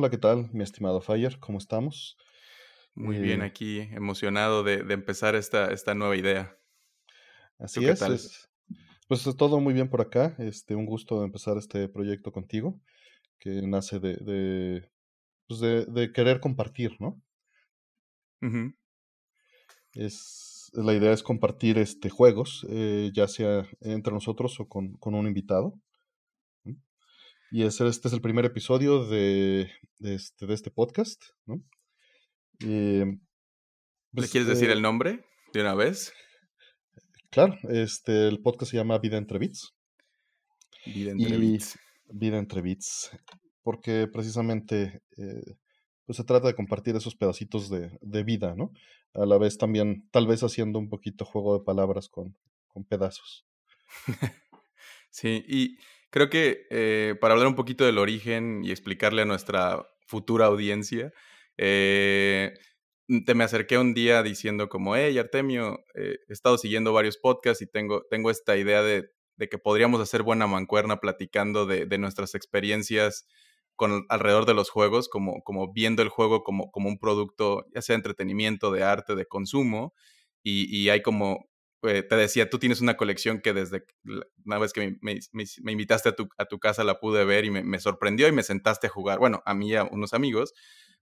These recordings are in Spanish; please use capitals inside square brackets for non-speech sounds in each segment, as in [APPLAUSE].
Hola, ¿qué tal, mi estimado Fire? ¿Cómo estamos? Muy bien, Eh, aquí emocionado de, de empezar esta, esta nueva idea. ¿Tú así es, tal? es, pues es todo muy bien por acá. Este, un gusto de empezar este proyecto contigo, que nace de, de, pues de, de querer compartir, ¿no? Ujú. Es, la idea es compartir este, juegos, eh, ya sea entre nosotros o con, con un invitado. Y este es el primer episodio de, de este, de este podcast, ¿no? Eh, ¿Le pues, quieres decir eh, el nombre de una vez? claro, este, el podcast se llama Vida entre Bits. Vida entre Y bits. Vida entre bits, porque precisamente eh, pues se trata de compartir esos pedacitos de, de vida, ¿no? A la vez también, tal vez haciendo un poquito juego de palabras con, con pedazos. [LAUGHS] Sí, y creo que eh, para hablar un poquito del origen y explicarle a nuestra futura audiencia, eh, te me acerqué un día diciendo como, hey, Artemio, eh, he estado siguiendo varios podcasts y tengo, tengo esta idea de, que podríamos hacer buena mancuerna platicando de, nuestras experiencias alrededor de los juegos, como, como viendo el juego como, como un producto, ya sea de entretenimiento, de arte, de consumo, y hay como eh, te decía, tú tienes una colección que desde una vez que me, me- me- me invitaste a tu, a tu casa la pude ver y me, me sorprendió y me sentaste a jugar, bueno, a mí y a unos amigos,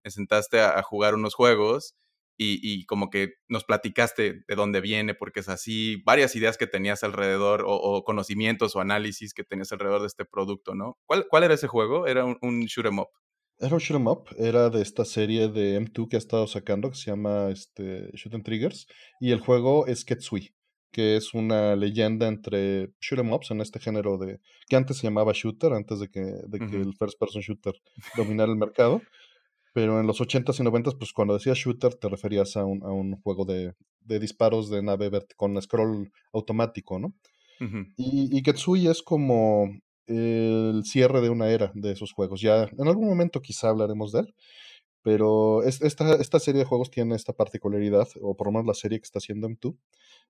me sentaste a, a jugar unos juegos y, y como que nos platicaste de dónde viene, porque es así, varias ideas que tenías alrededor o, o conocimientos o análisis que tenías alrededor de este producto, ¿no? ¿Cuál, cuál era ese juego? Era un, un shoot 'em up. Era un shoot 'em up, era de esta serie de M2 que ha estado sacando, que se llama este, Shoot 'em Triggers, y el juego es Ketsui, que es una leyenda entre shoot 'em ups en este género de, que antes se llamaba shooter, antes de que, de que el first person shooter [LAUGHS] dominara el mercado, pero en los 80s y 90s, pues cuando decías shooter te referías a un, a un juego de, de disparos de nave con scroll automático, ¿no? Y, y Ketsui es como el cierre de una era de esos juegos. Ya en algún momento quizá hablaremos de él, pero es- esta, esta serie de juegos tiene esta particularidad, o por lo menos la serie que está haciendo M2,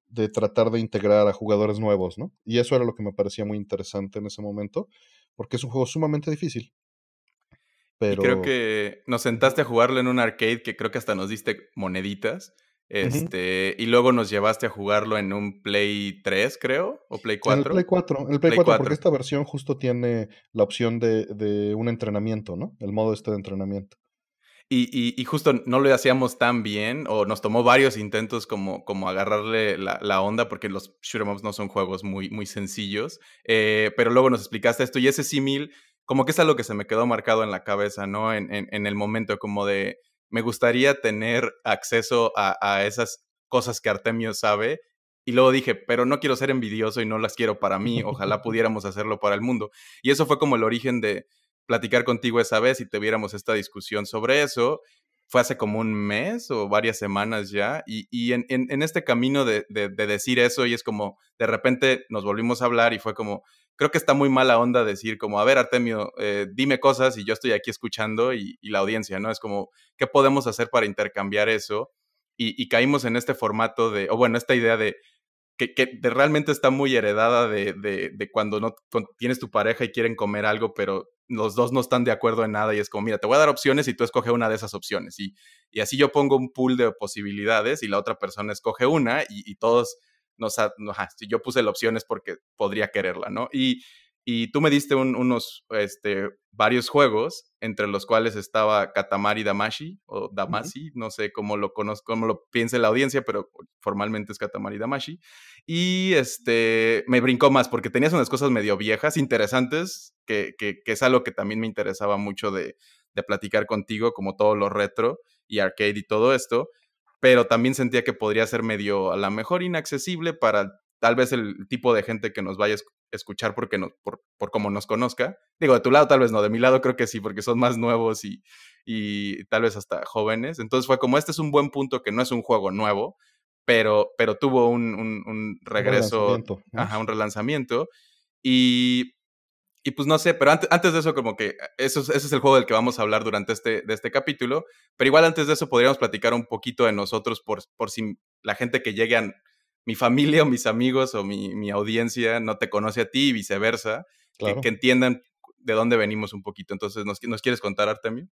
de tratar de integrar a jugadores nuevos, ¿no? Y eso era lo que me parecía muy interesante en ese momento, porque es un juego sumamente difícil, Y creo que nos sentaste a jugarlo en un arcade que creo que hasta nos diste moneditas. Este, y luego nos llevaste a jugarlo en un Play 3, creo, o Play En el Play 4. 4, en el Play Play 4, porque 4. esta versión justo tiene la opción de, de un entrenamiento, ¿no? El modo este de entrenamiento. Y, y, y justo no lo hacíamos tan bien, o nos tomó varios intentos como, como agarrarle la, la onda, porque los shoot 'em ups no son juegos muy, muy sencillos. Eh, pero luego nos explicaste esto, y ese símil, como que es algo que se me quedó marcado en la cabeza, ¿no? En, en, en el momento como de, me gustaría tener acceso a, a esas cosas que Artemio sabe. Y luego dije, pero no quiero ser envidioso y no las quiero para mí, ojalá [LAUGHS] pudiéramos hacerlo para el mundo. Y eso fue como el origen de, platicar contigo esa vez y tuviéramos esta discusión sobre eso. Fue hace como un mes o varias semanas ya. Y, y en, en, este camino de, de, de, decir eso, y es como de repente nos volvimos a hablar y fue como, creo que está muy mala onda decir como, a ver, Artemio, eh, dime cosas y yo estoy aquí escuchando y, la audiencia, ¿no? Es como, ¿qué podemos hacer para intercambiar eso? Y, caímos en este formato de, o bueno, esta idea de, que, que realmente está muy heredada de, de, cuando no cuando tienes tu pareja y quieren comer algo, pero los dos no están de acuerdo en nada y es como, mira, te voy a dar opciones y tú escoge una de esas opciones. Y, y así yo pongo un pool de posibilidades y la otra persona escoge una y, y todos nos... No, si yo puse la opción es porque podría quererla, ¿no? Y, y tú me diste un, unos, este, varios juegos, entre los cuales estaba Katamari Damashi, o Damashi, uh -huh. no sé cómo lo conozco, cómo lo piense la audiencia, pero formalmente es Katamari Damashi. Y este, me brincó más, porque tenías unas cosas medio viejas, interesantes, que, que, que es algo que también me interesaba mucho de, de platicar contigo, como todo lo retro y arcade y todo esto, pero también sentía que podría ser medio, a lo mejor, inaccesible para tal vez el tipo de gente que nos vaya escuchar porque no, por, por cómo nos conozca. Digo, de tu lado tal vez no, de mi lado creo que sí, porque son más nuevos y, y tal vez hasta jóvenes. Entonces fue como, este es un buen punto que no es un juego nuevo, pero, pero tuvo un, un, un regreso, un ajá, un relanzamiento. Y, y pues no sé, pero antes, antes de eso como que eso, ese es el juego del que vamos a hablar durante este, de este capítulo, pero igual antes de eso podríamos platicar un poquito de nosotros por, por si la gente que llegue a mi familia o mis amigos o mi, mi audiencia no te conoce a ti y viceversa, Claro. que, que, entiendan de dónde venimos un poquito. Entonces, ¿nos, ¿nos quieres contar, Artemio?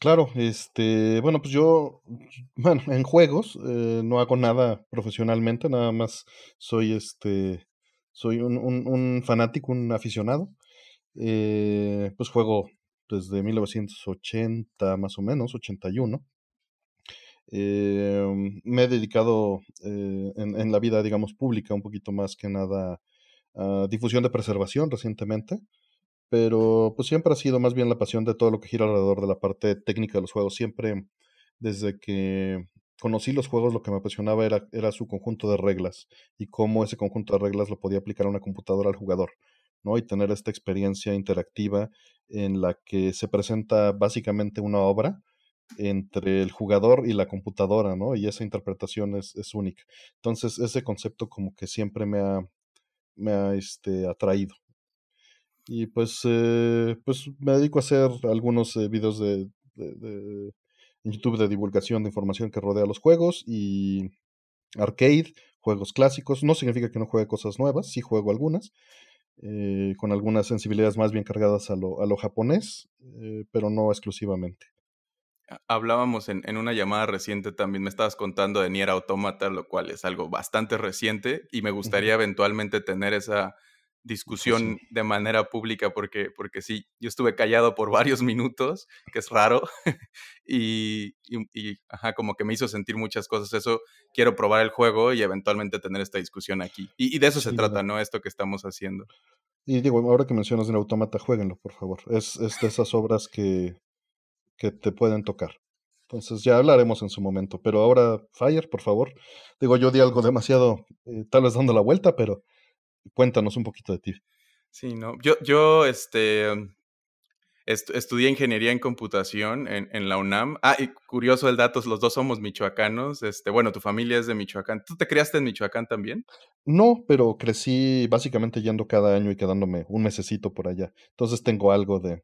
Claro, este, bueno, pues yo, [LAUGHS] bueno, en juegos eh, no hago nada profesionalmente, nada más soy este, soy un, un- un fanático, un aficionado. Eh, pues juego desde 1980 más o menos, 81. Eh, me he dedicado eh, en, en la vida, digamos, pública un poquito más que nada a difusión de preservación recientemente, pero pues siempre ha sido más bien la pasión de todo lo que gira alrededor de la parte técnica de los juegos. Siempre, desde que conocí los juegos, lo que me apasionaba era, era su conjunto de reglas y cómo ese conjunto de reglas lo podía aplicar a una computadora al jugador, ¿no? Y tener esta experiencia interactiva en la que se presenta básicamente una obra entre el jugador y la computadora, ¿no? Y esa interpretación es, única. Entonces, ese concepto como que siempre me ha, me ha este, atraído. Y pues, eh, pues me dedico a hacer algunos eh, videos de, de- de- YouTube de divulgación de información que rodea los juegos y arcade, juegos clásicos. No significa que no juegue cosas nuevas, sí juego algunas, eh, con algunas sensibilidades más bien cargadas a lo, a lo japonés, pero no exclusivamente. Ha- Hablábamos en, en una llamada reciente también, me estabas contando de Nier Automata, lo cual es algo bastante reciente y me gustaría eventualmente tener esa discusión de manera pública porque, porque sí, yo estuve callado por [LAUGHS] varios minutos, que es raro, [LAUGHS] y, y, y, ajá, como que me hizo sentir muchas cosas. Eso, quiero probar el juego y eventualmente tener esta discusión aquí. Y, y de eso se Sí, trata, ¿no? Esto que estamos haciendo. Y digo, ahora que mencionas en Automata, jueguenlo, por favor. Es, es de esas obras que, que te pueden tocar. Entonces ya hablaremos en su momento. Pero ahora, Fire, por favor. Digo, yo di algo demasiado, eh, tal vez dando la vuelta, pero cuéntanos un poquito de ti. Sí, ¿no? Yo, yo, este, Est- estudié ingeniería en computación en, en la UNAM. Ah, y curioso el dato, los dos somos michoacanos. Este, bueno, tu familia es de Michoacán. ¿Tú te criaste en Michoacán también? No, pero crecí básicamente yendo cada año y quedándome un mesecito por allá. Entonces tengo algo de...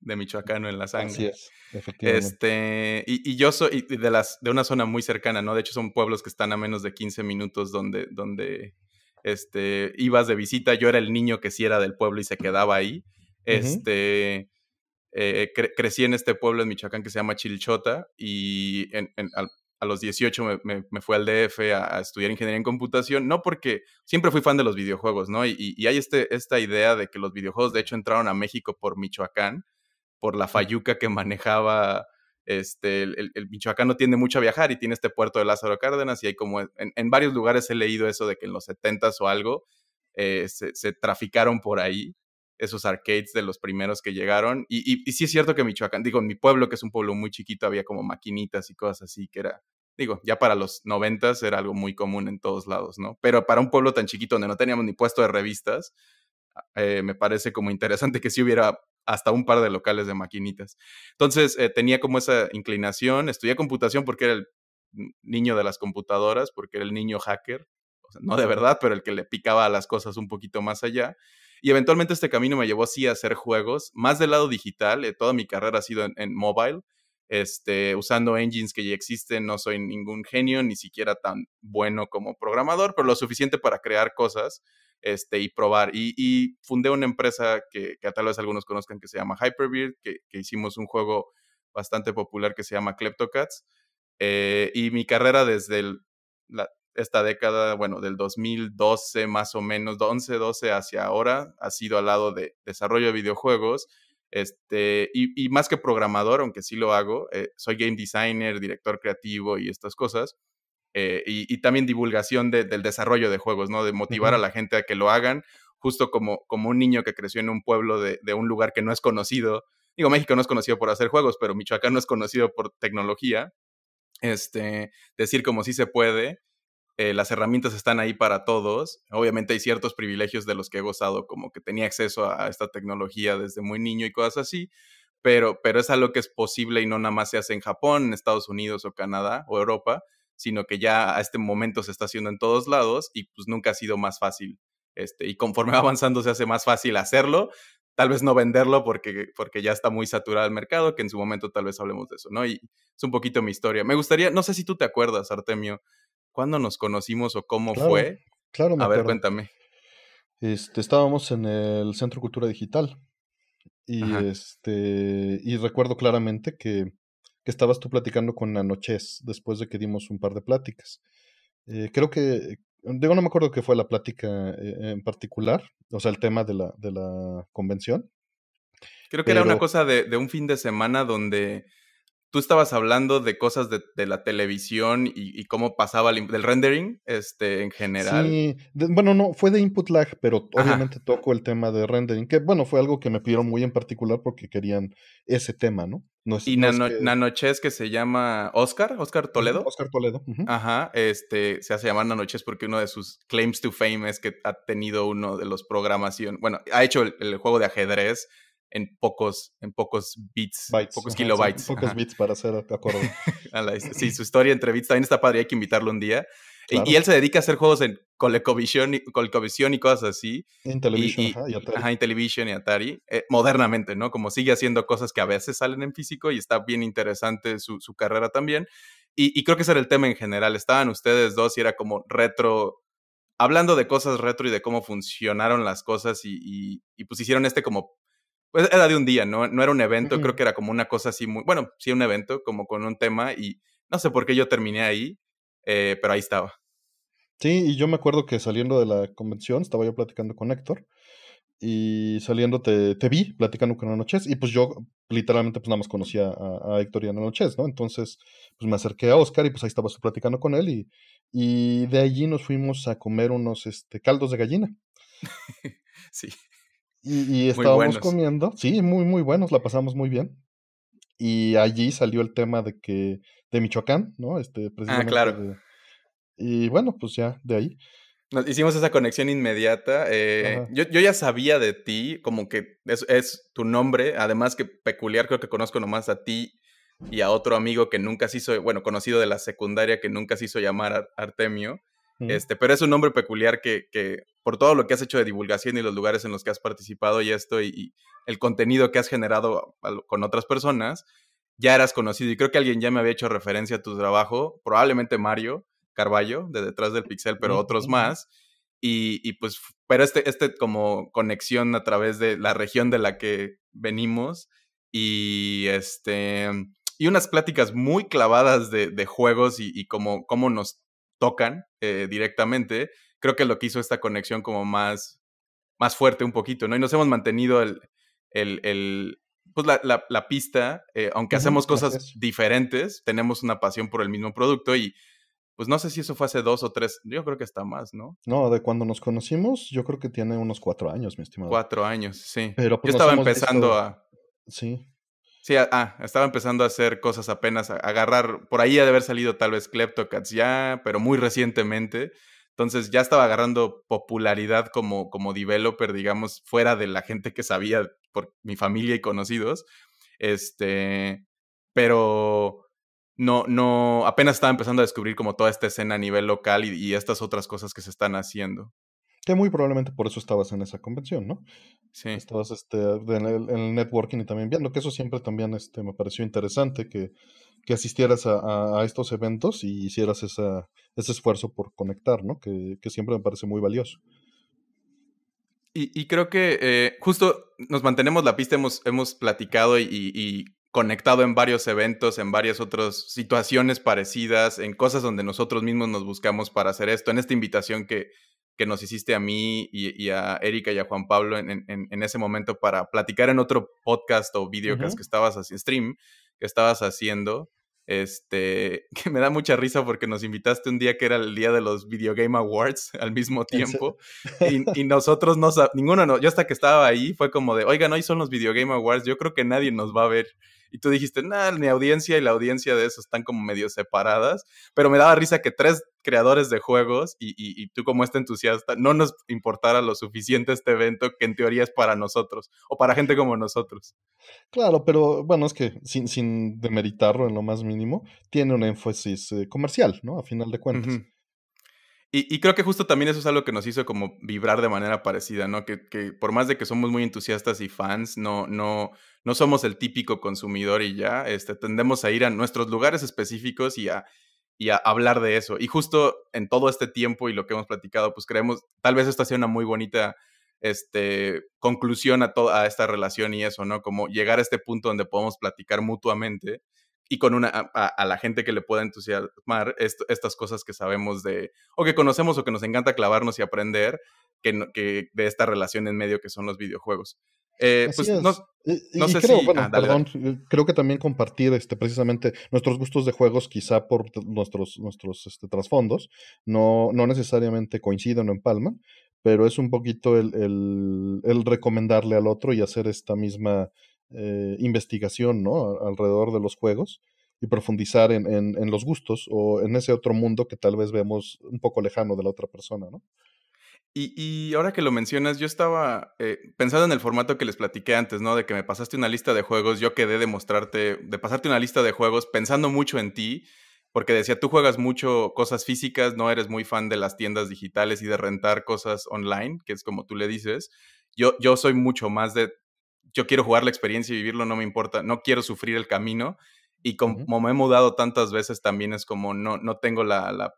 De michoacano en la Así sangre. es, efectivamente. Este, y, y yo soy de las, de una zona muy cercana, ¿no? De hecho, son pueblos que están a menos de 15 minutos donde, donde, este, ibas de visita. Yo era el niño que sí era del pueblo y se quedaba ahí. Este, eh, cre- crecí en este pueblo en Michoacán que se llama Chilchota y en- en- al- a los 18 me, me- me fui al DF a, a estudiar ingeniería en computación, no porque siempre fui fan de los videojuegos, ¿no? Y, y- y hay este, esta idea de que los videojuegos de hecho entraron a México por Michoacán, por la fayuca que manejaba, este, el, el- el Michoacán no tiende mucho a viajar y tiene este puerto de Lázaro Cárdenas y hay como, en, en varios lugares he leído eso de que en los 70s o algo eh, se, se traficaron por ahí esos arcades de los primeros que llegaron. Y, y, y, sí es cierto que Michoacán, digo, en mi pueblo, que es un pueblo muy chiquito, había como maquinitas y cosas así, que era, digo, ya para los noventas era algo muy común en todos lados, ¿no? Pero para un pueblo tan chiquito donde no teníamos ni puesto de revistas, eh, me parece como interesante que sí hubiera hasta un par de locales de maquinitas. Entonces, eh, tenía como esa inclinación, estudié computación porque era el niño de las computadoras, porque era el niño hacker, no de verdad, pero el que le picaba a las cosas un poquito más allá. Y eventualmente este camino me llevó sí a hacer juegos, más del lado digital, eh, toda mi carrera ha sido en, en mobile, este, usando engines que ya existen, no soy ningún genio, ni siquiera tan bueno como programador, pero lo suficiente para crear cosas este, y probar. Y, fundé una empresa que, que, tal vez algunos conozcan que se llama Hyperbeard, que, hicimos un juego bastante popular que se llama Kleptocats. Eh, y mi carrera desde esta década, bueno, del 2012 más o menos, 11, 12 hacia ahora, ha sido al lado de desarrollo de videojuegos. Este, y, y más que programador, aunque sí lo hago, eh, soy game designer, director creativo y estas cosas. Eh, y, y, también divulgación de, del desarrollo de juegos, ¿no? De motivar a la gente a que lo hagan, justo como, como un niño que creció en un pueblo de, de, un lugar que no es conocido. Digo, México no es conocido por hacer juegos, pero Michoacán no es conocido por tecnología. Este, decir como sí se puede, eh, las herramientas están ahí para todos. Obviamente hay ciertos privilegios de los que he gozado, como que tenía acceso a, a esta tecnología desde muy niño y cosas así, pero, pero es algo que es posible y no nada más se hace en Japón, en Estados Unidos o Canadá o Europa, sino que ya a este momento se está haciendo en todos lados y pues nunca ha sido más fácil. Este, y conforme va [LAUGHS] avanzando se hace más fácil hacerlo, tal vez no venderlo porque, porque ya está muy saturado el mercado, que en su momento tal vez hablemos de eso, ¿no? Y es un poquito mi historia. Me gustaría, no sé si tú te acuerdas, Artemio, ¿cuándo nos conocimos o cómo Claro, fue? claro, me A ver, acuerdo. cuéntame. Este, estábamos en el Centro Cultura Digital Y, este, y recuerdo claramente que, que, estabas tú platicando con Anoches después de que dimos un par de pláticas. Eh, creo que, digo, no me acuerdo qué fue la plática eh, en particular, o sea, el tema de la, de la convención. Creo que era una cosa de, de, un fin de semana donde tú estabas hablando de cosas de, de la televisión y, y, cómo pasaba el del rendering este, en general. Sí, bueno, no, fue de input lag, pero Ajá. obviamente toco el tema de rendering, que bueno, fue algo que me pidieron muy en particular porque querían ese tema, ¿no? No y no Nano, es que... Nanoches que se llama Oscar, Oscar Toledo. Oscar Toledo. Uh -huh. Ajá, este, se hace llamar Nanoches porque uno de sus claims to fame es que ha tenido uno de los programación, bueno, ha hecho el, el juego de ajedrez en pocos, en pocos bits, Bytes, pocos ajá, kilobytes. Sí, pocos bits para hacer acuerdo. [LAUGHS] sí, su historia entre bits también está padre, hay que invitarlo un día. Claro. Y, y, él se dedica a hacer juegos en ColecoVision y, ColecoVision y cosas así. En Television, y, ajá, y Atari. Ajá, en Television y Atari. Eh, modernamente, ¿no? Como sigue haciendo cosas que a veces salen en físico y está bien interesante su, su carrera también. Y, y, creo que ese era el tema en general. Estaban ustedes dos y era como retro, hablando de cosas retro y de cómo funcionaron las cosas y, y, y pues hicieron este como pues era de un día, ¿no? No era un evento, uh -huh. creo que era como una cosa así muy, bueno, sí un evento, como con un tema y no sé por qué yo terminé ahí, eh, pero ahí estaba. Sí, y yo me acuerdo que saliendo de la convención estaba yo platicando con Héctor y saliendo te, te vi platicando con Anoches y pues yo literalmente pues nada más conocía a, a Héctor y a Anoches, ¿no? Entonces pues me acerqué a Oscar y pues ahí estabas platicando con él y, y de allí nos fuimos a comer unos este, caldos de gallina. [LAUGHS] sí. Y, y estábamos comiendo, sí, muy, muy buenos, la pasamos muy bien. Y allí salió el tema de que, de Michoacán, ¿no? Este, precisamente. Ah, claro. De, y bueno, pues ya, de ahí. Nos hicimos esa conexión inmediata. Eh, yo, yo, ya sabía de ti, como que es, es, tu nombre, además que peculiar, creo que conozco nomás a ti y a otro amigo que nunca se hizo, bueno, conocido de la secundaria que nunca se hizo llamar Artemio. Mm. Este, pero es un nombre peculiar que, que, por todo lo que has hecho de divulgación y los lugares en los que has participado y esto, y, y el contenido que has generado con otras personas, ya eras conocido. Y creo que alguien ya me había hecho referencia a tu trabajo, probablemente Mario Carballo, de detrás del pixel, pero otros más. Y, y, pues, pero este, este como conexión a través de la región de la que venimos y este y unas pláticas muy clavadas de, de juegos y, y cómo, cómo nos tocan eh, directamente, creo que lo que hizo esta conexión como más, más fuerte un poquito, ¿no? Y nos hemos mantenido el, el, el pues la, la, la pista, eh, aunque uh -huh, hacemos cosas gracias. diferentes, tenemos una pasión por el mismo producto y pues no sé si eso fue hace dos o tres, yo creo que está más, ¿no? No, de cuando nos conocimos, yo creo que tiene unos cuatro años, mi estimado. Cuatro años, sí. Pero pues, yo estaba empezando visto... a... Sí. Sí, ah, estaba empezando a hacer cosas apenas, a agarrar, por ahí ha de haber salido tal vez Kleptocats ya, pero muy recientemente. Entonces ya estaba agarrando popularidad como, como developer, digamos, fuera de la gente que sabía por mi familia y conocidos. Este, pero no, no, apenas estaba empezando a descubrir como toda esta escena a nivel local y, y estas otras cosas que se están haciendo. Que muy probablemente por eso estabas en esa convención, ¿no? Sí. Estabas este, en, el, en el networking y también viendo, que eso siempre también este, me pareció interesante, que, que asistieras a, a, estos eventos y hicieras esa, ese esfuerzo por conectar, ¿no? Que, que siempre me parece muy valioso. Y, y creo que eh, justo nos mantenemos la pista, hemos, hemos platicado y, y, conectado en varios eventos, en varias otras situaciones parecidas, en cosas donde nosotros mismos nos buscamos para hacer esto, en esta invitación que, que nos hiciste a mí y, y a Erika y a Juan Pablo en, en, en, ese momento para platicar en otro podcast o videocast uh -huh. que estabas haciendo, stream que estabas haciendo. Este, [LAUGHS] que me da mucha risa porque nos invitaste un día que era el día de los Video Game Awards al mismo [LAUGHS] tiempo. Y, y, nosotros no ninguno, no, yo hasta que estaba ahí fue como de, oigan, hoy son los Video Game Awards, yo creo que nadie nos va a ver. Y tú dijiste, nada, mi audiencia y la audiencia de eso están como medio separadas. Pero me daba risa que tres creadores de juegos y, y, y, tú como este entusiasta no nos importara lo suficiente este evento que en teoría es para nosotros o para gente como nosotros. Claro, pero bueno, es que sin, sin demeritarlo en lo más mínimo, tiene un énfasis eh, comercial, ¿no? A final de cuentas. Uh -huh. Y, y, creo que justo también eso es algo que nos hizo como vibrar de manera parecida, ¿no? Que, que, por más de que somos muy entusiastas y fans, no, no, no somos el típico consumidor y ya, este, tendemos a ir a nuestros lugares específicos y a, y a hablar de eso. Y justo en todo este tiempo y lo que hemos platicado, pues creemos, tal vez esta sea una muy bonita este, conclusión a toda esta relación y eso, ¿no? Como llegar a este punto donde podemos platicar mutuamente y con una, a, la gente que le pueda entusiasmar estas cosas que sabemos de, o que conocemos o que nos encanta clavarnos y aprender que, que de esta relación en medio que son los videojuegos. Eh, pues no, sé creo, si, ah, perdón, eh, creo que también compartir este, precisamente nuestros gustos de juegos, quizá por nuestros, nuestros este, trasfondos, no, no necesariamente coinciden o empalman, pero es un poquito el, el, recomendarle al otro y hacer esta misma eh, investigación ¿no? alrededor de los juegos y profundizar en, en, los gustos o en ese otro mundo que tal vez vemos un poco lejano de la otra persona, ¿no? Y, ahora que lo mencionas, yo estaba eh, pensando en el formato que les platiqué antes, ¿no? De que me pasaste una lista de juegos, yo quedé de mostrarte, de pasarte una lista de juegos pensando mucho en ti, porque decía, tú juegas mucho cosas físicas, no eres muy fan de las tiendas digitales y de rentar cosas online, que es como tú le dices. Yo, yo soy mucho más de, yo quiero jugar la experiencia y vivirlo, no me importa, no quiero sufrir el camino. Y como, me he mudado tantas veces, también es como no, no tengo la, la,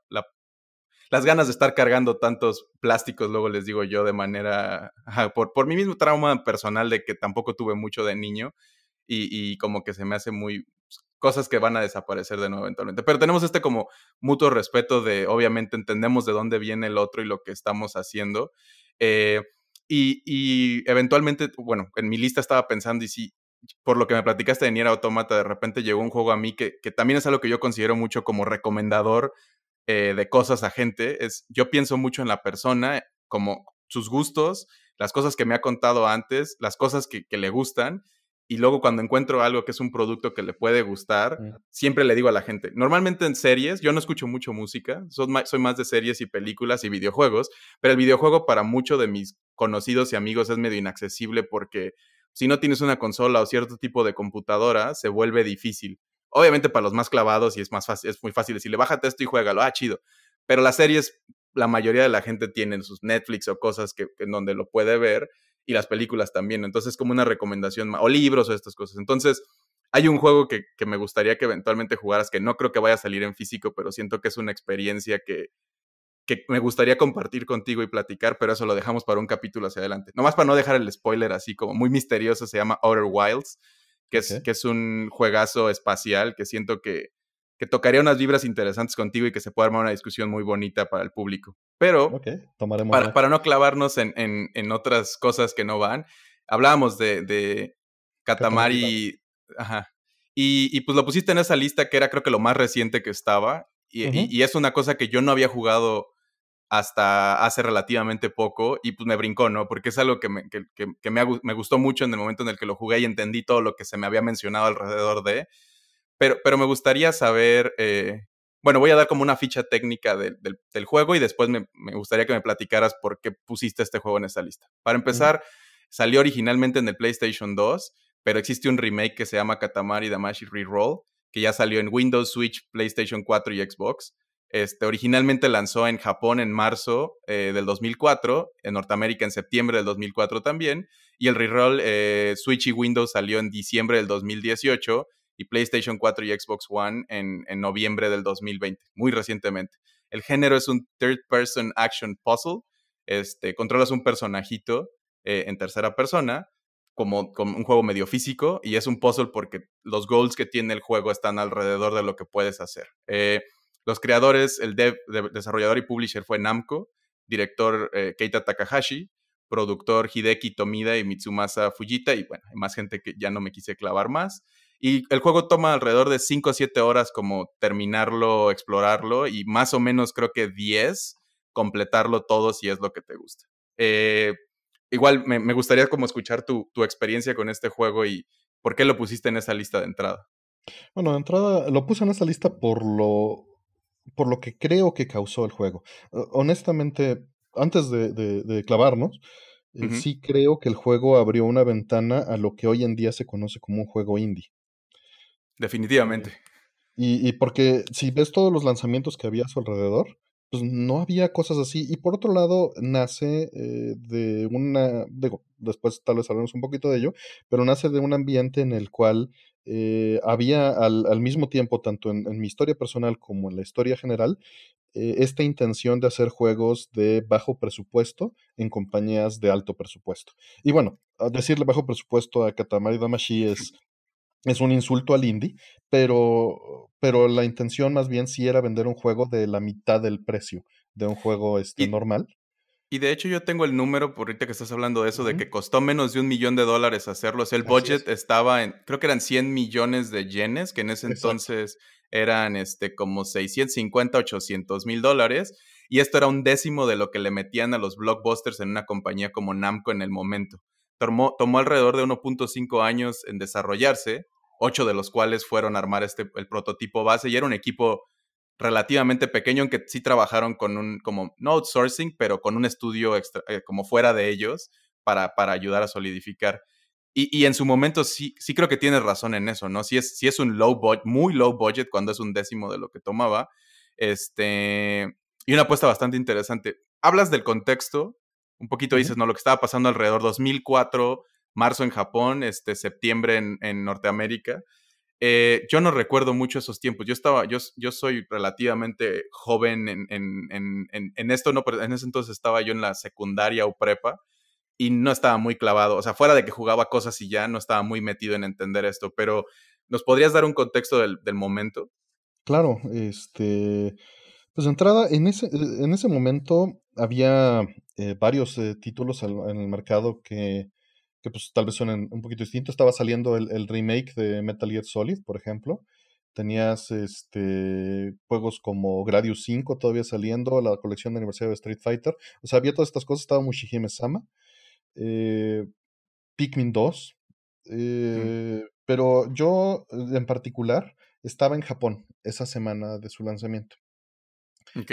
las ganas de estar cargando tantos plásticos, luego les digo yo, de manera, por, por mi mismo trauma personal de que tampoco tuve mucho de niño y, y como que se me hace muy, cosas que van a desaparecer de nuevo eventualmente. Pero tenemos este como mutuo respeto de, obviamente, entendemos de dónde viene el otro y lo que estamos haciendo. Eh, y, eventualmente, bueno, en mi lista estaba pensando y si, por lo que me platicaste de Nier Automata, de repente llegó un juego a mí que, que también es algo que yo considero mucho como recomendador eh, de cosas a gente. Es, yo pienso mucho en la persona, como sus gustos, las cosas que me ha contado antes, las cosas que, que le gustan y luego cuando encuentro algo que es un producto que le puede gustar, siempre le digo a la gente, normalmente en series, yo no escucho mucho música, soy más, de series y películas y videojuegos, pero el videojuego para muchos de mis conocidos y amigos es medio inaccesible porque si no tienes una consola o cierto tipo de computadora, se vuelve difícil. Obviamente para los más clavados y es más fácil, es muy fácil decirle, bájate esto y juégalo, ah, chido. Pero las series, la mayoría de la gente tiene sus Netflix o cosas que, en donde lo puede ver y las películas también. Entonces, como una recomendación, o libros o estas cosas. Entonces, hay un juego que, me gustaría que eventualmente jugaras, que no creo que vaya a salir en físico, pero siento que es una experiencia que, que me gustaría compartir contigo y platicar, pero eso lo dejamos para un capítulo hacia adelante. Nomás para no dejar el spoiler así como muy misterioso, se llama Outer Wilds, que, es, que es un juegazo espacial que siento que, que tocaría unas vibras interesantes contigo y que se pueda armar una discusión muy bonita para el público. Pero para, para, no clavarnos en, en, otras cosas que no van, hablábamos de, de Katamari. Ajá. Y, y, pues lo pusiste en esa lista que era creo que lo más reciente que estaba. Y, y, es una cosa que yo no había jugado hasta hace relativamente poco y pues me brincó, ¿no? Porque es algo que, me, que, que, me, me, gustó mucho en el momento en el que lo jugué y entendí todo lo que se me había mencionado alrededor de. Pero, pero me gustaría saber, eh, bueno, voy a dar como una ficha técnica del juego y después me, gustaría que me platicaras por qué pusiste este juego en esa lista. Para empezar, salió originalmente en el PlayStation 2, pero existe un remake que se llama Katamari Damashi Reroll, que ya salió en Windows, Switch, PlayStation 4 y Xbox. Este, originalmente lanzó en Japón en marzo eh, del 2004, en Norteamérica en septiembre del 2004 también, y el reroll eh, Switch y Windows salió en diciembre del 2018 y PlayStation 4 y Xbox One en, noviembre del 2020, muy recientemente. El género es un third person action puzzle. Este, controlas un personajito eh, en tercera persona, como, un juego medio físico, y es un puzzle porque los goals que tiene el juego están alrededor de lo que puedes hacer. Eh, los creadores, el dev, desarrollador y publisher fue Namco, director eh, Keita Takahashi, productor Hideki Tomida y Mitsumasa Fujita, y bueno, hay más gente que ya no me quise clavar más. Y el juego toma alrededor de 5 o 7 horas como terminarlo, explorarlo y más o menos creo que 10 completarlo todo si es lo que te gusta. Eh, igual me, gustaría como escuchar tu, experiencia con este juego y por qué lo pusiste en esa lista de entrada. Bueno, de entrada lo puse en esa lista por lo, por lo que creo que causó el juego. honestamente, antes de, clavarnos, eh, sí creo que el juego abrió una ventana a lo que hoy en día se conoce como un juego indie. Definitivamente. Y, y, porque si ves todos los lanzamientos que había a su alrededor, pues no había cosas así. Y por otro lado, nace eh, de una, digo, después tal vez hablemos un poquito de ello, pero nace de un ambiente en el cual eh, había al, al, mismo tiempo, tanto en, mi historia personal como en la historia general, eh, esta intención de hacer juegos de bajo presupuesto en compañías de alto presupuesto. Y bueno, decirle bajo presupuesto a Katamari Damashi es, [LAUGHS] es un insulto al indie, pero, pero la intención más bien sí era vender un juego de la mitad del precio de un juego este, normal. Y de hecho yo tengo el número, por ahorita que estás hablando de eso, de que costó menos de un millón de dólares hacerlo. el budget estaba en, creo que eran 100 millones de yenes, que en ese entonces eran este, como 650, 800 mil dólares. Y esto era un décimo de lo que le metían a los blockbusters en una compañía como Namco en el momento. Tomó, tomó alrededor de 1.5 años en desarrollarse, ocho de los cuales fueron armar este, el prototipo base y era un equipo relativamente pequeño, aunque sí trabajaron con un, como, no outsourcing, pero con un estudio extra, eh, como fuera de ellos para, para ayudar a solidificar. Y, y, en su momento sí, sí creo que tienes razón en eso, ¿no? Si es, si es un low budget, muy low budget cuando es un décimo de lo que tomaba. Este, y una apuesta bastante interesante. Hablas del contexto, un poquito dices, ¿no? Lo que estaba pasando alrededor 2004, marzo en Japón, este, septiembre en, Norteamérica. Eh, yo no recuerdo mucho esos tiempos. Yo estaba, yo, yo soy relativamente joven en, en, en, en, esto, no, pero en ese entonces estaba yo en la secundaria o prepa y no estaba muy clavado. O sea, fuera de que jugaba cosas y ya, no estaba muy metido en entender esto. Pero, ¿nos podrías dar un contexto del, del momento? Claro, este. Pues de entrada, en ese, en ese momento había eh, varios eh, títulos en el mercado que que pues tal vez suenen un poquito distinto. Estaba saliendo el, remake de Metal Gear Solid, por ejemplo. Tenías este juegos como Gradius 5 todavía saliendo, la colección de aniversario de Street Fighter. O sea, había todas estas cosas. Estaba Mushihime Sama. Eh, Pikmin 2. Eh, pero yo, en particular, estaba en Japón esa semana de su lanzamiento.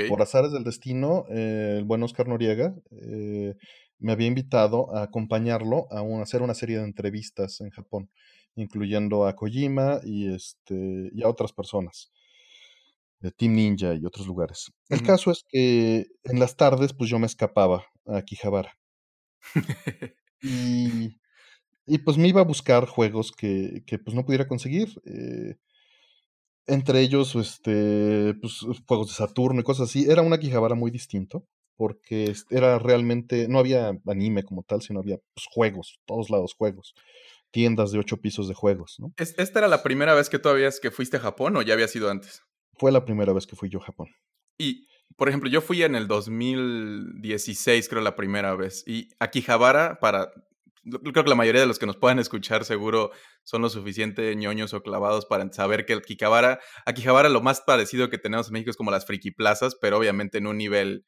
Por azares del destino, eh, el buen Oscar Noriega eh, me había invitado a acompañarlo a, hacer una serie de entrevistas en Japón, incluyendo a Kojima y, este, y a otras personas, de Team Ninja y otros lugares. El caso es que en las tardes, pues yo me escapaba a Kijabara. [LAUGHS] y, y, pues me iba a buscar juegos que, que pues no pudiera conseguir. Eh, entre ellos, este, pues, juegos de Saturno y cosas así. Era una Kijabara muy distinto porque era realmente, no había anime como tal, sino había pues, juegos, todos lados juegos, tiendas de ocho pisos de juegos, ¿no? ¿Esta era la primera vez que tú habías que fuiste a Japón o ya había sido antes? Fue la primera vez que fui yo a Japón. Y, por ejemplo, yo fui en el 2016, creo, la primera vez. Y Akihabara, para creo que la mayoría de los que nos puedan escuchar seguro son lo suficiente ñoños o clavados para saber que el Akihabara lo más parecido que tenemos en México es como las friki plazas, pero obviamente en un nivel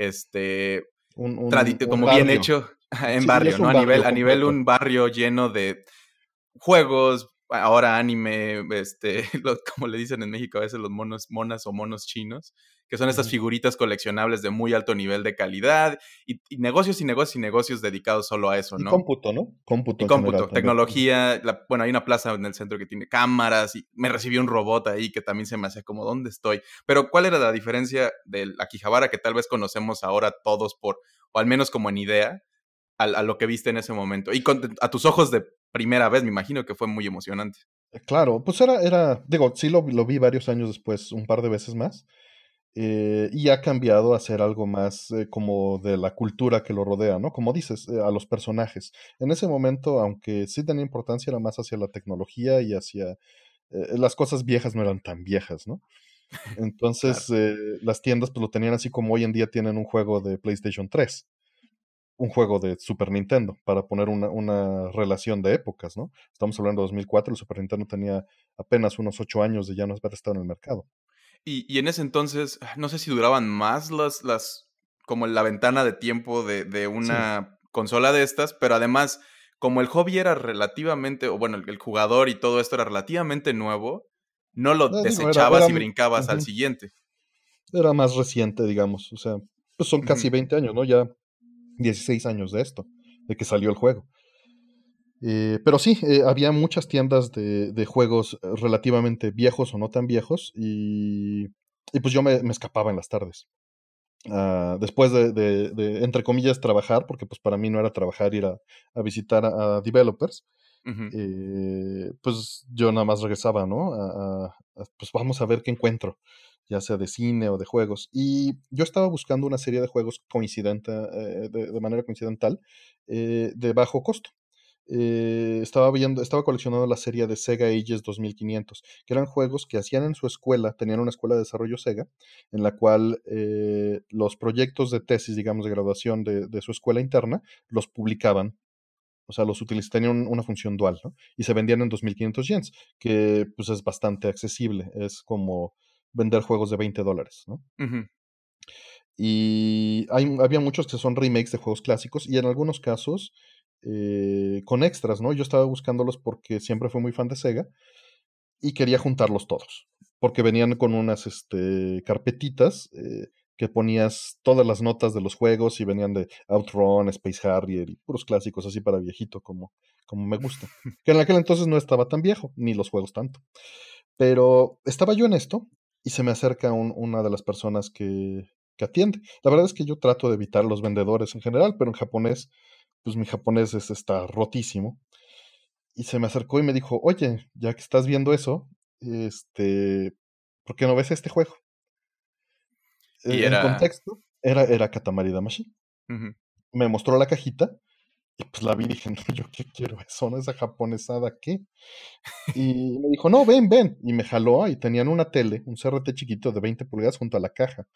este, como bien hecho [LAUGHS] en barrio, ¿no? A nivel, a nivel un barrio lleno de juegos, ahora anime, este, [LAUGHS] como le dicen en México a veces los monos, monas o monos chinos, que son estas figuritas coleccionables de muy alto nivel de calidad y, negocios y negocios y negocios dedicados solo a eso, ¿no? Y cómputo, ¿no? Cómputo. Y cómputo, tecnología, bueno, hay una plaza en el centro que tiene cámaras y me recibió un robot ahí que también se me hace como, ¿dónde estoy? Pero ¿cuál era la diferencia del Akihabara que tal vez conocemos ahora todos por, o al menos como en idea, a, lo que viste en ese momento? Y a tus ojos de primera vez, me imagino que fue muy emocionante. Claro, pues era, era digo, sí lo, lo vi varios años después, un par de veces más. Eh, y ha cambiado a ser algo más eh, como de la cultura que lo rodea, ¿no? Como dices, eh, a los personajes. En ese momento, aunque sí tenía importancia, era más hacia la tecnología y hacia... las cosas viejas no eran tan viejas, ¿no? [LAUGHS] Entonces, las tiendas pues lo tenían así como hoy en día tienen un juego de PlayStation 3 un juego de Super Nintendo, para poner una, una, relación de épocas, ¿no? Estamos hablando de 2004, el Super Nintendo tenía apenas unos ocho años de ya no haber estado en el mercado. Y, en ese entonces, ah, no sé si duraban más las, las como la ventana de tiempo de, de una consola de estas, pero además, como el hobby era relativamente, o bueno, el, jugador y todo esto era relativamente nuevo, no lo desechabas y brincabas al siguiente. Era más reciente, digamos, o sea, pues son casi 20 años, ¿no? Ya 16 años de esto, de que salió el juego. Eh, pero sí, eh, había muchas tiendas de, de, juegos relativamente viejos o no tan viejos y, y pues yo me, me, escapaba en las tardes. Uh, después de, de, entre comillas, trabajar, porque pues para mí no era trabajar, ir a, a visitar a, developers, eh, pues yo nada más regresaba, ¿no? A, pues vamos a ver qué encuentro. Ya sea de cine o de juegos. Y yo estaba buscando una serie de juegos coincidente, eh, de, manera coincidental, eh, de bajo costo. Eh, estaba viendo, estaba coleccionando la serie de Sega Ages 2500, que eran juegos que hacían en su escuela, tenían una escuela de desarrollo Sega, en la cual los proyectos de tesis, digamos, de graduación de, su escuela interna, los publicaban o sea, los utilizaban, tenían una función dual, ¿no? Y se vendían en 2.500 yens, que pues es bastante accesible. Es como vender juegos de 20 dólares, ¿no? Y hay, había muchos que son remakes de juegos clásicos y en algunos casos eh, con extras, ¿no? Yo estaba buscándolos porque siempre fui muy fan de Sega y quería juntarlos todos, porque venían con unas este, carpetitas eh, que ponías todas las notas de los juegos y venían de Outrun, Space Harrier y puros clásicos así para viejito como, como me gusta. [LAUGHS] Que en aquel entonces no estaba tan viejo, ni los juegos tanto. Pero estaba yo en esto y se me acerca una de las personas que, que atiende. La verdad es que yo trato de evitar los vendedores en general, pero en japonés, pues mi japonés es, está rotísimo. Y se me acercó y me dijo, oye, ya que estás viendo eso, este, ¿por qué no ves este juego? Y en contexto, era, era Katamari Damashi. Me mostró la cajita y pues la vi y dije, no, yo qué quiero eso, ¿no? Esa japonesada, ¿qué? Y me dijo, no, ven, ven. Y me jaló y tenían una tele, un CRT chiquito de 20 pulgadas junto a la caja.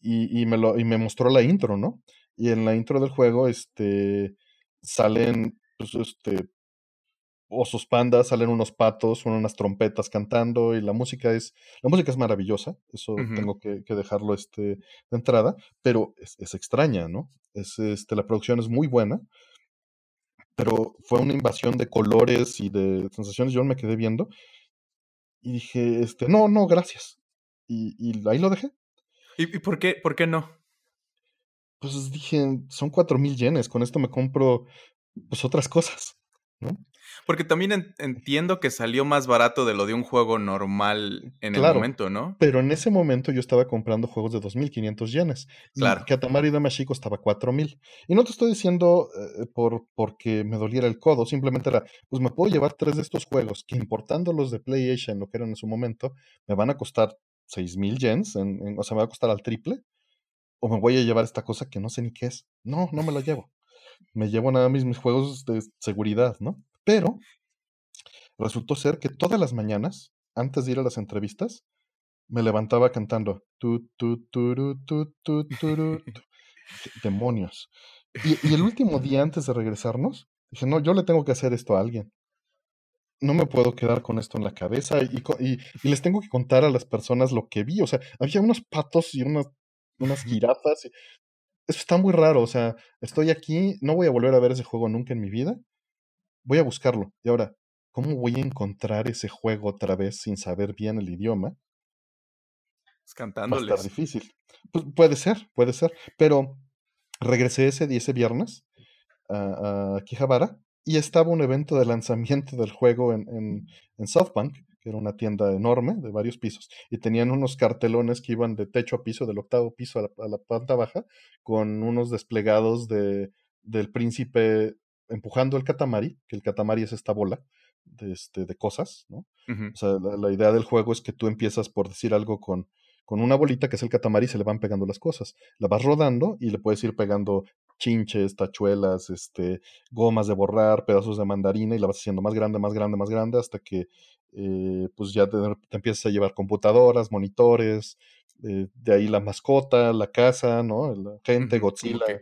Y, y, me, lo, y me mostró la intro, ¿no? Y en la intro del juego, este, salen, pues, este, osos pandas, salen unos patos, unas trompetas cantando y la música es, la música es maravillosa, eso tengo que, dejarlo este, de entrada, pero es, extraña, ¿no? Es, este, la producción es muy buena, pero fue una invasión de colores y de sensaciones, yo me quedé viendo y dije, este, no, no, gracias. Y, y ahí lo dejé. ¿Y, ¿Y, por, qué, por qué no? Pues dije, son cuatro mil yenes, con esto me compro pues otras cosas, ¿no? Porque también entiendo que salió más barato de lo de un juego normal en el momento, ¿no? Pero en ese momento yo estaba comprando juegos de 2.500 yenes. Claro. Y Katamari Damashi costaba 4.000. Y no te estoy diciendo eh, por porque me doliera el codo, simplemente era, pues me puedo llevar tres de estos juegos que importándolos de PlayStation, lo que eran en su momento, me van a costar 6.000 yens, o sea, me va a costar al triple. O me voy a llevar esta cosa que no sé ni qué es. No, no me la llevo. Me llevo nada más mis juegos de seguridad, ¿no? Pero resultó ser que todas las mañanas, antes de ir a las entrevistas, me levantaba cantando tu, tu, tu, demonios. Y, el último [LAUGHS] día antes de regresarnos, dije, no, yo le tengo que hacer esto a alguien. No me puedo quedar con esto en la cabeza y, y, les tengo que contar a las personas lo que vi. O sea, había unos patos y unas, unas jirafas. eso está muy raro. O sea, estoy aquí, no voy a volver a ver ese juego nunca en mi vida voy a buscarlo. Y ahora, ¿cómo voy a encontrar ese juego otra vez sin saber bien el idioma? Es cantándoles. Va a estar difícil. Pues, puede ser, puede ser. Pero regresé ese, ese viernes a, a Quijabara y estaba un evento de lanzamiento del juego en, en, en South Bank, que era una tienda enorme de varios pisos, y tenían unos cartelones que iban de techo a piso, del octavo piso a la, a la planta baja, con unos desplegados de, del príncipe empujando el katamari, que el katamari es esta bola de, este, de cosas, ¿no? O sea, la, idea del juego es que tú empiezas por decir algo con, con una bolita que es el katamari y se le van pegando las cosas. La vas rodando y le puedes ir pegando chinches, tachuelas, este, gomas de borrar, pedazos de mandarina y la vas haciendo más grande, más grande, más grande hasta que eh, pues ya te, empiezas a llevar computadoras, monitores, eh, de ahí la mascota, la casa, ¿no? La gente, Godzilla.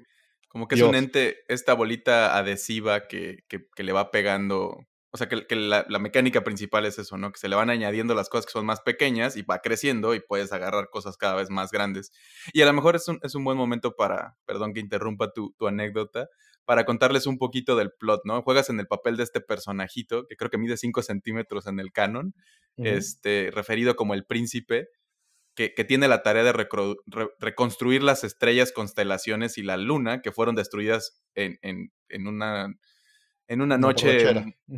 Como que es un ente, esta bolita adhesiva que, que, le va pegando. O sea, que, la, mecánica principal es eso, ¿no? Que se le van añadiendo las cosas que son más pequeñas y va creciendo y puedes agarrar cosas cada vez más grandes. Y a lo mejor es un, es un buen momento para, perdón que interrumpa tu, tu anécdota, para contarles un poquito del plot, ¿no? Juegas en el papel de este personajito, que creo que mide 5 centímetros en el canon, este, referido como el príncipe, que, tiene la tarea de reconstruir las estrellas, constelaciones y la luna que fueron destruidas en, una, en una, noche,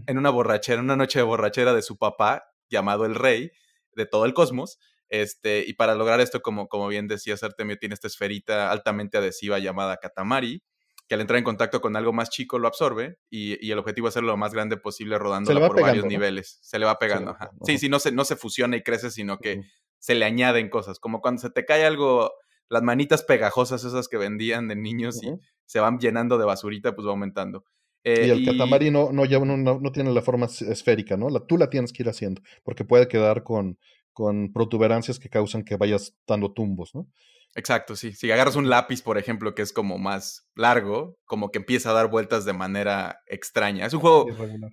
en, una borrachera, en una noche de borrachera de su papá, llamado el rey de todo el cosmos. Este, y para lograr esto, como, como bien decías, Artemio, tiene esta esferita altamente adhesiva llamada Katamari, que al entrar en contacto con algo más chico lo absorbe y, el objetivo es hacerlo lo más grande posible rodando por varios niveles. Se le va pegando. Sí, sí, no se, no se fusiona y crece, sino que se le añaden cosas, como cuando se te cae algo, las manitas pegajosas esas que vendían de niños y se van llenando de basurita, pues va aumentando. Eh, y el catamari no, no, no, tiene la forma esférica, ¿no? La, tú la tienes que ir haciendo, porque puede quedar con, con protuberancias que causan que vayas dando tumbos, ¿no? Exacto, sí. Si agarras un lápiz, por ejemplo, que es como más largo, como que empieza a dar vueltas de manera extraña. Es un juego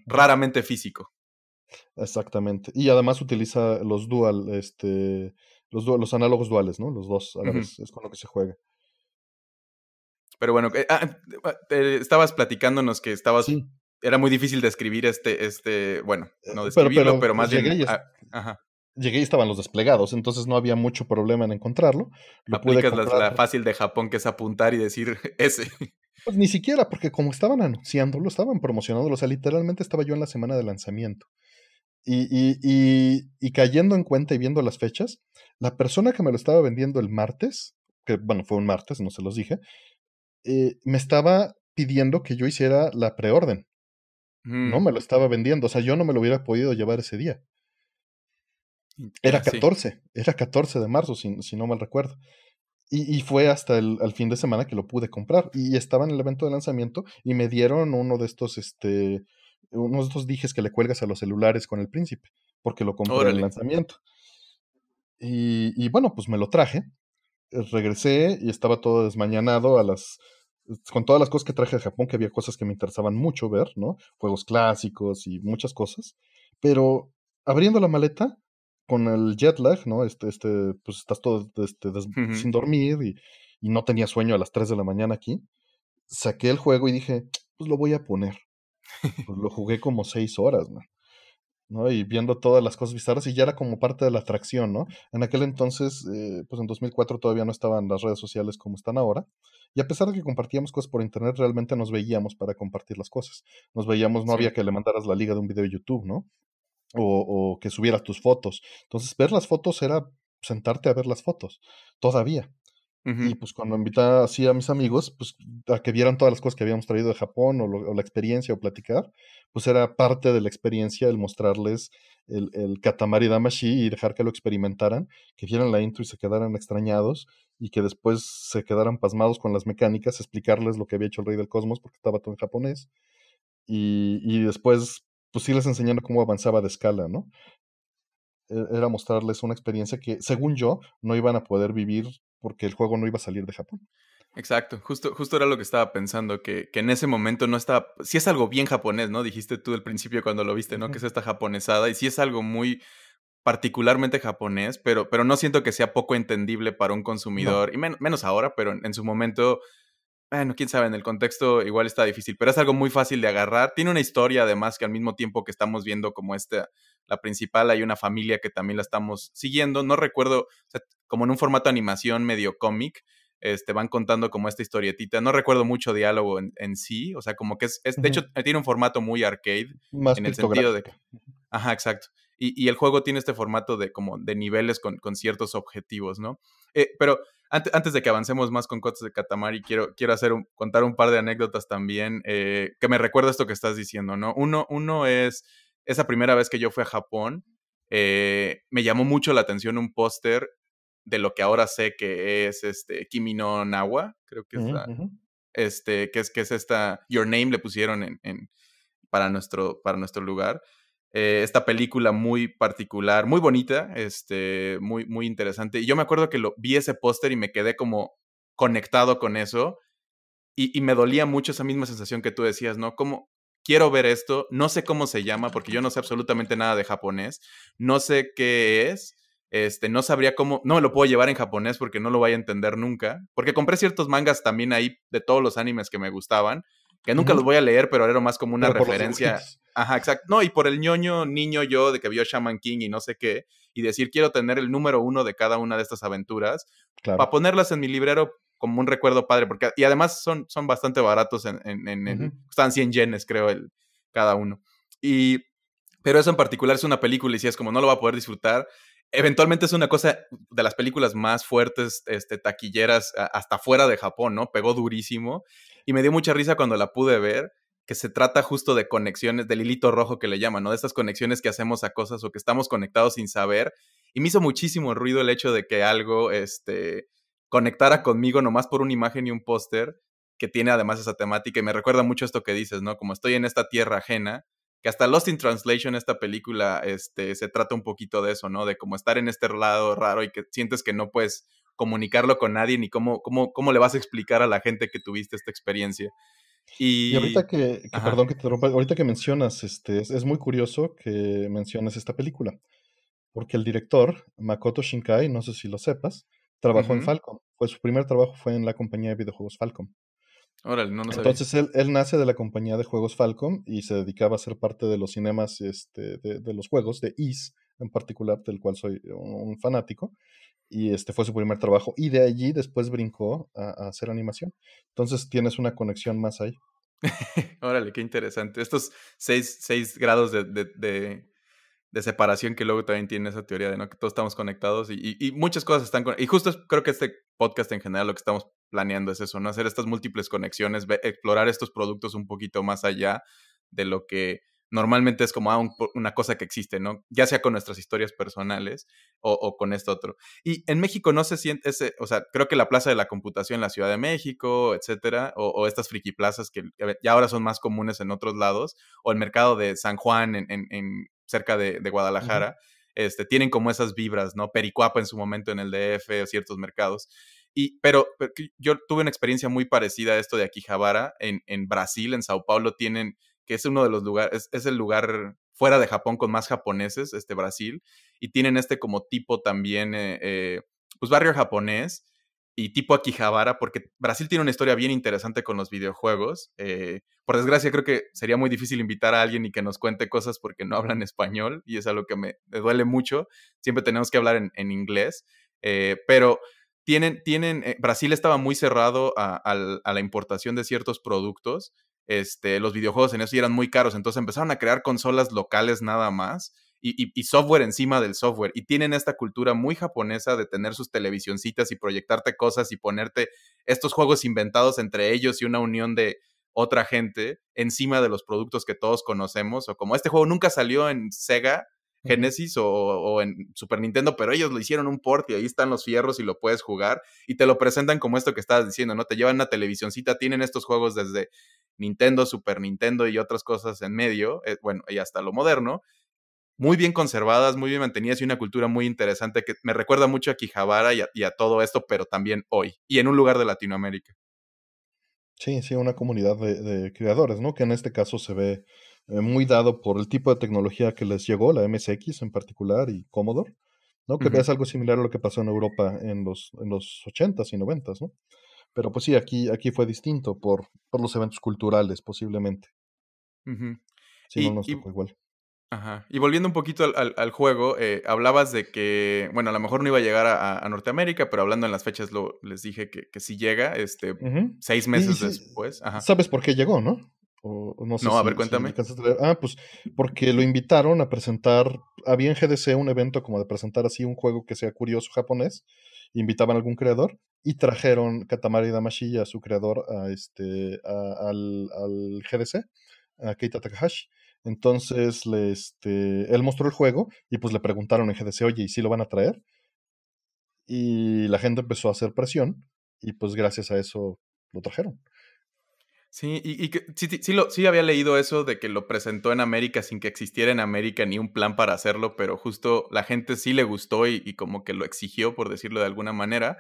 raramente físico. Exactamente. Y además utiliza los dual, este, los, los análogos duales, ¿no? Los dos a la vez. Es con lo que se juega. Pero bueno, eh, ah, estabas platicándonos que estabas. Era muy difícil describir este, este, bueno, eh, no describirlo, pero, más bien. Ah, ajá llegué y estaban los desplegados, entonces no había mucho problema en encontrarlo. Lo Aplicas la, fácil de Japón que es apuntar y decir [LAUGHS] ese. Pues ni siquiera, porque como estaban anunciándolo, estaban promocionándolo, o sea, literalmente estaba yo en la semana de lanzamiento. Y, y, y, cayendo en cuenta y viendo las fechas, la persona que me lo estaba vendiendo el martes, que bueno, fue un martes, no se los dije, eh, me estaba pidiendo que yo hiciera la preorden. No me lo estaba vendiendo, o sea, yo no me lo hubiera podido llevar ese día. Era 14, era 14 de marzo, si, si no mal recuerdo. Y, y, fue hasta el, fin de semana que lo pude comprar. Y estaba en el evento de lanzamiento y me dieron uno de estos, este, uno de estos dijes que le cuelgas a los celulares con el príncipe, porque lo compré en el lanzamiento. Y, y, bueno, pues me lo traje, eh, regresé y estaba todo desmañanado a las con todas las cosas que traje de Japón, que había cosas que me interesaban mucho ver, ¿no? Juegos clásicos y muchas cosas. Pero abriendo la maleta, con el jet lag, ¿no? Este, este, pues estás todo este, sin dormir y, y, no tenía sueño a las 3 de la mañana aquí. Saqué el juego y dije, pues lo voy a poner. Pues lo jugué como 6 horas, ¿no? Y viendo todas las cosas bizarras y ya era como parte de la atracción, ¿no? En aquel entonces, eh, pues en 2004 todavía no estaban las redes sociales como están ahora. Y a pesar de que compartíamos cosas por internet, realmente nos veíamos para compartir las cosas. Nos veíamos, no había que le mandaras la liga de un video de YouTube, ¿no? o, que subieras tus fotos. Entonces, ver las fotos era sentarte a ver las fotos, todavía. Y pues cuando invitaba así a mis amigos, pues a que vieran todas las cosas que habíamos traído de Japón o, la experiencia o platicar, pues era parte de la experiencia el mostrarles el, el Katamari Damashi y dejar que lo experimentaran, que vieran la intro y se quedaran extrañados y que después se quedaran pasmados con las mecánicas, explicarles lo que había hecho el Rey del Cosmos porque estaba todo en japonés. Y, y después pues les enseñando cómo avanzaba de escala, ¿no? E, era mostrarles una experiencia que, según yo, no iban a poder vivir porque el juego no iba a salir de Japón. Exacto, justo, justo era lo que estaba pensando, que, que en ese momento no estaba, si es algo bien japonés, ¿no? Dijiste tú al principio cuando lo viste, ¿no? Que es esta japonesada, y si es algo muy particularmente japonés, pero, pero no siento que sea poco entendible para un consumidor, y menos ahora, pero en, su momento bueno, quién sabe, en el contexto igual está difícil, pero es algo muy fácil de agarrar. Tiene una historia además que al mismo tiempo que estamos viendo como esta, la principal, hay una familia que también la estamos siguiendo. No recuerdo, como en un formato de animación medio cómic, este, van contando como esta historietita. No recuerdo mucho diálogo en, sí, o sea, como que es, de hecho, tiene un formato muy arcade. Más en el sentido de... Ajá, exacto. Y, y, el juego tiene este formato de como de niveles con, con ciertos objetivos, ¿no? Eh, pero antes, de que avancemos más con Cotas de Katamari, quiero, quiero hacer contar un par de anécdotas también eh, que me recuerda esto que estás diciendo, ¿no? Uno, uno es esa primera vez que yo fui a Japón, eh, me llamó mucho la atención un póster de lo que ahora sé que es este Kimi no Nawa, creo que es la, este, que es, que es esta, Your Name le pusieron en, en, para, nuestro, para nuestro lugar. Eh, esta película muy particular, muy bonita, este, muy, muy interesante. Y yo me acuerdo que lo, vi ese póster y me quedé como conectado con eso y, me dolía mucho esa misma sensación que tú decías, ¿no? Como quiero ver esto, no sé cómo se llama porque yo no sé absolutamente nada de japonés, no sé qué es. Este, no sabría cómo, no me lo puedo llevar en japonés porque no lo voy a entender nunca, porque compré ciertos mangas también ahí de todos los animes que me gustaban, que nunca los voy a leer, pero era más como una referencia. Ajá, exacto. No, y por el ñoño niño yo de que vio Shaman King y no sé qué, y decir quiero tener el número uno de cada una de estas aventuras, para ponerlas en mi librero como un recuerdo padre, porque y además son, son bastante baratos en, en, están 100 yenes creo el, cada uno. Y, pero eso en particular es una película y si es como no lo va a poder disfrutar, eventualmente es una cosa de las películas más fuertes, este, taquilleras, hasta fuera de Japón, ¿no? Pegó durísimo y me dio mucha risa cuando la pude ver, que se trata justo de conexiones, del hilito rojo que le llaman, ¿no? De estas conexiones que hacemos a cosas o que estamos conectados sin saber y me hizo muchísimo ruido el hecho de que algo este, conectara conmigo nomás por una imagen y un póster que tiene además esa temática y me recuerda mucho esto que dices, ¿no? Como estoy en esta tierra ajena, que hasta Lost in Translation, esta película, este, se trata un poquito de eso, ¿no? De como estar en este lado raro y que sientes que no puedes comunicarlo con nadie ni cómo, cómo, cómo le vas a explicar a la gente que tuviste esta experiencia. Y, ahorita que, perdón que te rompa, ahorita que mencionas, este, es, muy curioso que menciones esta película, porque el director, Makoto Shinkai, no sé si lo sepas, trabajó en Falcom. Fue su primer trabajo fue en la compañía de videojuegos Falcom. Órale, no, no Entonces él, él, nace de la compañía de juegos Falcom y se dedicaba a ser parte de los cinemas este, de, los juegos, de Is en particular, del cual soy un, fanático. Y este fue su primer trabajo. Y de allí después brincó a, hacer animación. Entonces tienes una conexión más ahí. [LAUGHS] Órale, qué interesante. Estos seis, seis grados de, de separación que luego también tiene esa teoría de ¿no? que todos estamos conectados y, muchas cosas están y justo creo que este podcast en general lo que estamos planeando es eso, ¿no? Hacer estas múltiples conexiones, explorar estos productos un poquito más allá de lo que normalmente es como ah, una cosa que existe, ¿no? Ya sea con nuestras historias personales o, con esto otro. Y en México no se siente ese, o sea, creo que la Plaza de la Computación en la Ciudad de México, etcétera, o, estas friki plazas que ya ahora son más comunes en otros lados, o el mercado de San Juan en, en cerca de, Guadalajara, este, tienen como esas vibras, ¿no? Pericuapa en su momento en el DF o ciertos mercados. Y, pero, yo tuve una experiencia muy parecida a esto de Akihabara en, en Brasil, en Sao Paulo tienen, que es uno de los lugares, es, el lugar fuera de Japón con más japoneses, este Brasil, y tienen este como tipo también, eh, eh, pues barrio japonés, y tipo Akihabara, porque Brasil tiene una historia bien interesante con los videojuegos. Eh, por desgracia, creo que sería muy difícil invitar a alguien y que nos cuente cosas porque no hablan español y es algo que me, duele mucho. Siempre tenemos que hablar en, inglés. Eh, pero tienen, tienen, eh, Brasil estaba muy cerrado a, la importación de ciertos productos. Este, los videojuegos en eso eran muy caros, entonces empezaron a crear consolas locales nada más y, software encima del software. Y tienen esta cultura muy japonesa de tener sus televisioncitas y proyectarte cosas y ponerte estos juegos inventados entre ellos y una unión de otra gente encima de los productos que todos conocemos. O como este juego nunca salió en Sega, Genesis o, en Super Nintendo, pero ellos lo hicieron un port y ahí están los fierros y lo puedes jugar y te lo presentan como esto que estabas diciendo, ¿no? Te llevan una televisioncita, tienen estos juegos desde Nintendo, Super Nintendo y otras cosas en medio, eh, bueno, y hasta lo moderno, muy bien conservadas, muy bien mantenidas y una cultura muy interesante que me recuerda mucho a Quijabara y a, todo esto, pero también hoy y en un lugar de Latinoamérica. Sí, sí, una comunidad de, creadores, ¿no? Que en este caso se ve eh, muy dado por el tipo de tecnología que les llegó, la MSX en particular y Commodore, ¿no? Que es algo similar a lo que pasó en Europa en los, en los 80s y 90s, ¿no? Pero pues sí, aquí, aquí fue distinto por, por los eventos culturales, posiblemente. Sí, no nos tocó igual. Ajá. Y volviendo un poquito al, juego, eh, hablabas de que, bueno, a lo mejor no iba a llegar a, Norteamérica, pero hablando en las fechas lo, les dije que, que sí llega, este, seis meses después. ¿Sabes por qué llegó, no? no, a ver, cuéntame. ah, pues porque lo invitaron a presentar, había en GDC un evento como de presentar así un juego que sea curioso japonés, invitaban a algún creador y trajeron Katamari Damashi a su creador a este, al, al GDC, a Keita Takahashi. Entonces, este, él mostró el juego y pues le preguntaron en GDC, oye, ¿y si lo van a traer? Y la gente empezó a hacer presión y pues gracias a eso lo trajeron. Sí, y, que, sí, lo, sí había leído eso de que lo presentó en América sin que existiera en América ni un plan para hacerlo, pero justo la gente sí le gustó y, como que lo exigió, por decirlo de alguna manera.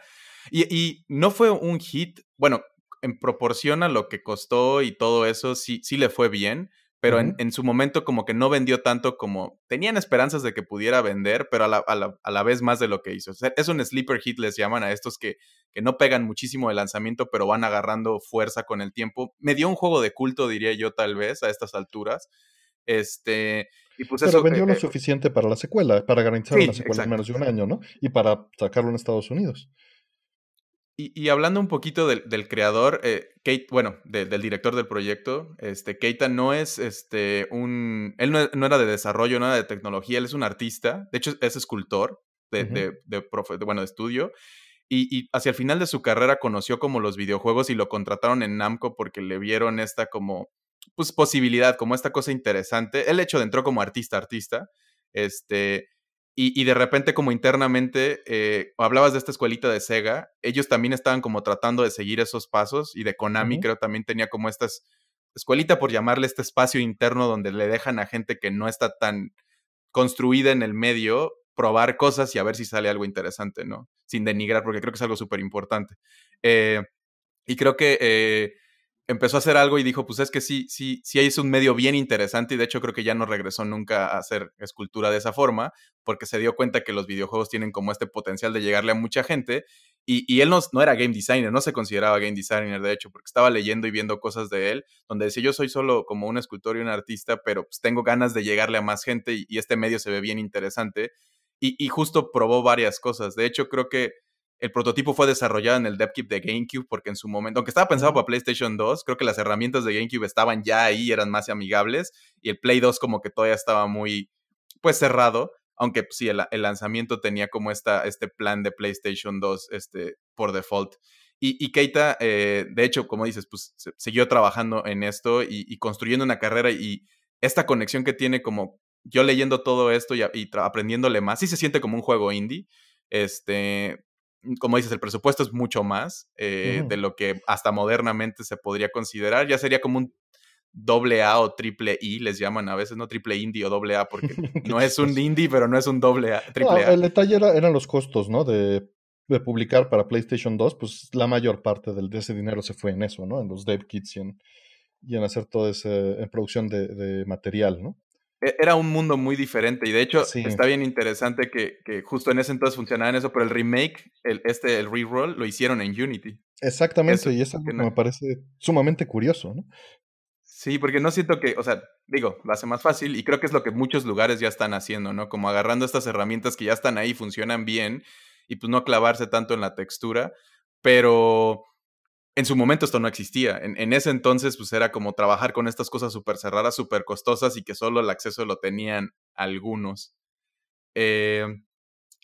Y, y, no fue un hit, bueno, en proporción a lo que costó y todo eso, sí, sí le fue bien, pero en, su momento como que no vendió tanto como tenían esperanzas de que pudiera vender, pero a la, a la, vez más de lo que hizo. es un sleeper hit, les llaman a estos que, que, no pegan muchísimo de lanzamiento, pero van agarrando fuerza con el tiempo. Me dio un juego de culto, diría yo, tal vez, a estas alturas. Este, y pues pero vendió lo eh, suficiente para la secuela, para garantizar una secuela en menos de un año, ¿no? Y para sacarlo en Estados Unidos. Y, hablando un poquito del, creador, eh, Kate, bueno, del director del proyecto, este, Keita no es este, un. Él no, era de desarrollo, no era de tecnología, él es un artista. De hecho, es escultor de, de, profe, bueno, de estudio. Y, hacia el final de su carrera conoció como los videojuegos y lo contrataron en Namco porque le vieron esta como pues posibilidad, como esta cosa interesante. El hecho de entró como artista, artista, este, Y, de repente como internamente, eh, hablabas de esta escuelita de Sega, ellos también estaban como tratando de seguir esos pasos y de Konami creo también tenía como esta escuelita, por llamarle este espacio interno donde le dejan a gente que no está tan construida en el medio probar cosas y a ver si sale algo interesante, ¿no? Sin denigrar, porque creo que es algo súper importante. Eh, y creo que eh, empezó a hacer algo y dijo, pues es que sí, sí, sí es un medio bien interesante y de hecho creo que ya no regresó nunca a hacer escultura de esa forma porque se dio cuenta que los videojuegos tienen como este potencial de llegarle a mucha gente y, él no, no, era game designer, no se consideraba game designer de hecho porque estaba leyendo y viendo cosas de él donde decía yo soy solo como un escultor y un artista pero pues tengo ganas de llegarle a más gente y, este medio se ve bien interesante y, y justo probó varias cosas, de hecho creo que el prototipo fue desarrollado en el DevKit de GameCube porque en su momento, aunque estaba pensado para PlayStation 2, creo que las herramientas de GameCube estaban ya ahí, eran más amigables y el Play 2 como que todavía estaba muy, pues cerrado, aunque pues, sí, el, lanzamiento tenía como esta, este plan de PlayStation 2 este, por default. Y, Keita, eh, de hecho, como dices, pues siguió trabajando en esto y, construyendo una carrera y esta conexión que tiene como yo leyendo todo esto y, y aprendiéndole más, sí se siente como un juego indie. Este, como dices, el presupuesto es mucho más eh, de lo que hasta modernamente se podría considerar. Ya sería como un doble A o triple I, les llaman a veces, no triple indie o doble A, porque [LAUGHS] no es un indie, pero no es un doble A, triple El detalle eran los costos, ¿no? De, publicar para PlayStation 2, pues la mayor parte del, de ese dinero se fue en eso, ¿no? En los dev kits y en, hacer todo ese, en producción de, de material, ¿no? E, era un mundo muy diferente y de hecho está bien interesante que, justo en ese entonces funcionaba en eso, pero el remake, el, este, el reroll, lo hicieron en Unity. Exactamente, y eso me parece sumamente curioso, ¿no? Sí, porque no siento que, o sea, digo, lo hace más fácil y creo que es lo que muchos lugares ya están haciendo, ¿no? Como agarrando estas herramientas que ya están ahí, funcionan bien y pues no clavarse tanto en la textura, pero en su momento esto no existía. En, ese entonces, pues era como trabajar con estas cosas súper cerradas, súper costosas y que solo el acceso lo tenían algunos. Eh,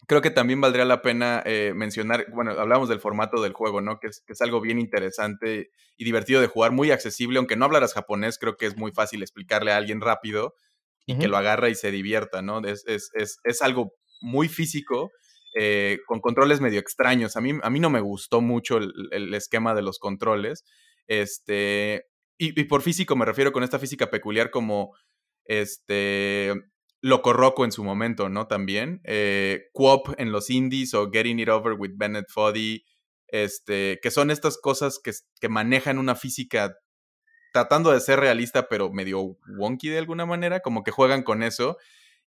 creo que también valdría la pena eh, mencionar, bueno, hablamos del formato del juego, ¿no? Que es, que es, algo bien interesante y divertido de jugar, muy accesible, aunque no hablaras japonés, creo que es muy fácil explicarle a alguien rápido y que lo agarra y se divierta, ¿no? Es, es, es algo muy físico eh, con controles medio extraños. A mí, a mí no me gustó mucho el, esquema de los controles. Este, y, por físico me refiero con esta física peculiar como este, Loco Roco en su momento, ¿no? También. Eh, en los indies o Getting It Over with Bennett Foddy. Este, que son estas cosas que, que manejan una física tratando de ser realista, pero medio wonky de alguna manera, como que juegan con eso.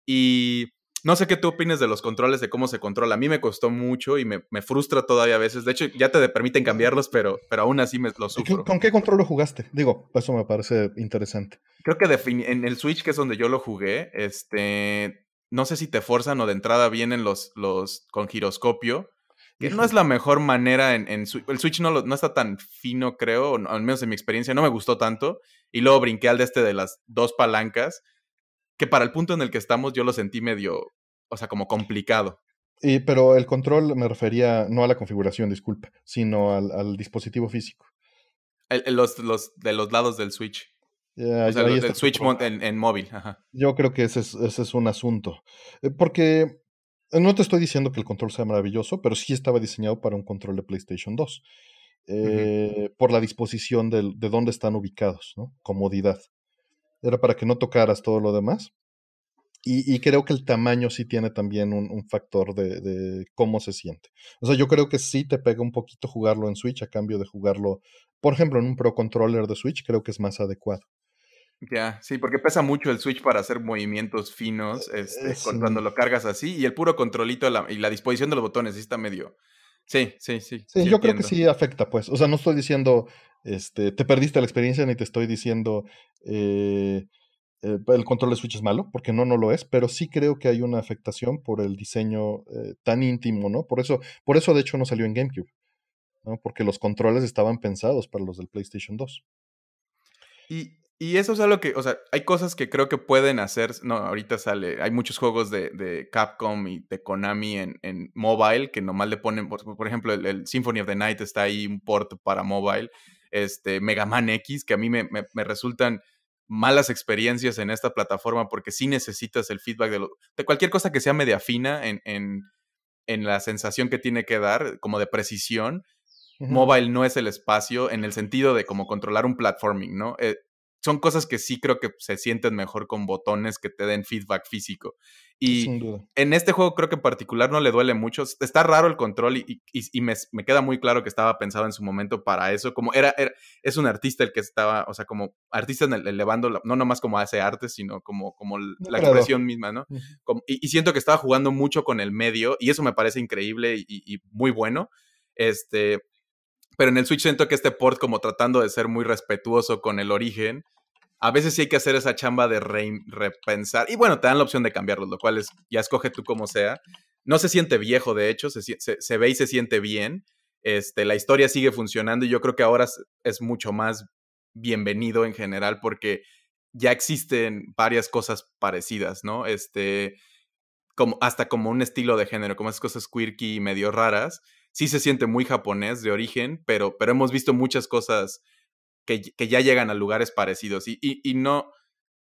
Y no sé qué tú opinas de los controles, de cómo se controla. A mí me costó mucho y me, frustra todavía a veces. De hecho, ya te permiten cambiarlos, pero, pero aún así me lo sufro. ¿Con qué control lo jugaste? Digo, eso me parece interesante. Creo que en el Switch, que es donde yo lo jugué, este, no sé si te forzan o de entrada vienen los, los con giroscopio. Que no es la mejor manera en, el Switch no, no está tan fino, creo, al menos en mi experiencia, no me gustó tanto. Y luego brinqué al de este de las dos palancas que para el punto en el que estamos yo lo sentí medio, o sea, como complicado. Y, pero el control me refería no a la configuración, disculpa, sino al, dispositivo físico. los, los, de los lados del Switch. o sea, del Switch en, en, móvil. Yo creo que ese es, ese es un asunto. Eh, porque no te estoy diciendo que el control sea maravilloso, pero sí estaba diseñado para un control de PlayStation 2. Eh, por la disposición de, de dónde están ubicados, ¿no? Comodidad era para que no tocaras todo lo demás. Y, creo que el tamaño sí tiene también un, factor de, cómo se siente. O sea, yo creo que sí te pega un poquito jugarlo en Switch a cambio de jugarlo, por ejemplo, en un Pro Controller de Switch, creo que es más adecuado. Ya, sí, porque pesa mucho el Switch para hacer movimientos finos eh, este, cuando lo cargas así y el puro controlito y la disposición de los botones sí está medio... Sí, sí, sí. Sí, yo creo que sí afecta, pues. O sea, no estoy diciendo este, te perdiste la experiencia ni te estoy diciendo eh, eh, el control de Switch es malo, porque no, no lo es, pero sí creo que hay una afectación por el diseño eh, tan íntimo, ¿no? Por eso, por eso de hecho no salió en GameCube, ¿no? Porque los controles estaban pensados para los del PlayStation 2. Y, y eso es algo que, o sea, hay cosas que creo que pueden hacer, no, ahorita sale, hay muchos juegos de, de Capcom y de Konami en, en, mobile que nomás le ponen, por, por ejemplo, el, el, Symphony of the Night está ahí, un port para mobile, este, Mega Man X, que a mí me, me, resultan malas experiencias en esta plataforma porque sí necesitas el feedback de, de cualquier cosa que sea media fina en, en, en, la sensación que tiene que dar, como de precisión. Mobile no es el espacio en el sentido de como controlar un platforming, ¿no? Eh, son cosas que sí creo que se sienten mejor con botones que te den feedback físico. Y en este juego creo que en particular no le duele mucho. Está raro el control y, y, me, me, queda muy claro que estaba pensado en su momento para eso. Como era, es un artista el que estaba, o sea, como artista elevando, no nomás como hace arte, sino como, como la expresión misma, ¿no? y, siento que estaba jugando mucho con el medio y eso me parece increíble y, muy bueno. Este, pero en el Switch siento que este port, como tratando de ser muy respetuoso con el origen, a veces sí hay que hacer esa chamba de repensar. Y bueno, te dan la opción de cambiarlo, lo cual es, ya escoge tú como sea. No se siente viejo, de hecho, se, se, ve y se siente bien. Este, la historia sigue funcionando y yo creo que ahora es, mucho más bienvenido en general porque ya existen varias cosas parecidas, ¿no? Este, como, hasta como un estilo de género, como esas cosas quirky y medio raras. Sí se siente muy japonés de origen, pero, pero hemos visto muchas cosas que, ya llegan a lugares parecidos. Y, y, no,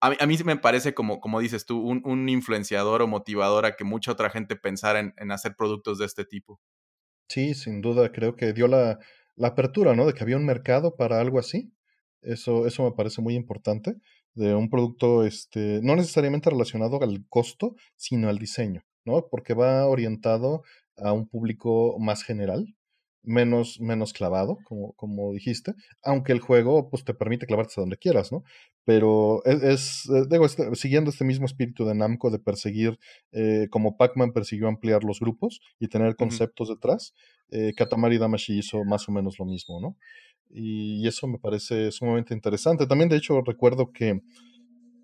a mí, a mí, me parece como, como dices tú, un, un, influenciador o motivador a que mucha otra gente pensara en, en, hacer productos de este tipo. Sí, sin duda, creo que dio la, la, apertura, ¿no? De que había un mercado para algo así. Eso, eso me parece muy importante, de un producto, este, no necesariamente relacionado al costo, sino al diseño, ¿no? Porque va orientado a un público más general, menos, menos clavado, como, como dijiste, aunque el juego pues, te permite clavarte hasta donde quieras, ¿no? Pero e, es, eh, digo, este, siguiendo este mismo espíritu de Namco de perseguir, eh, como Pac-Man persiguió ampliar los grupos y tener conceptos detrás, eh, Katamari Damashi hizo más o menos lo mismo, ¿no? Y, eso me parece sumamente interesante. También, de hecho, recuerdo que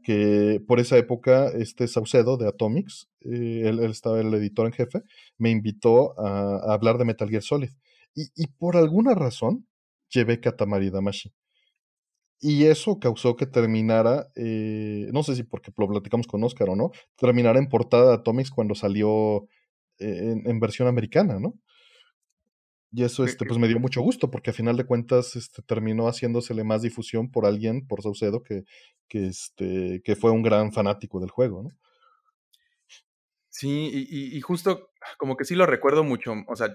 que por esa época este Saucedo de Atomics, él, estaba el editor en jefe, me invitó a, a, hablar de Metal Gear Solid. Y, por alguna razón llevé Katamari Damashi. Y eso causó que terminara, eh, no sé si porque lo platicamos con Oscar o no, terminara en portada de Atomics cuando salió eh, en, versión americana, ¿no? Y eso este, pues me dio mucho gusto, porque a final de cuentas este, terminó haciéndosele más difusión por alguien, por Saucedo, que, que, este, que fue un gran fanático del juego, ¿no? Sí, y, y, justo como que sí lo recuerdo mucho. O sea,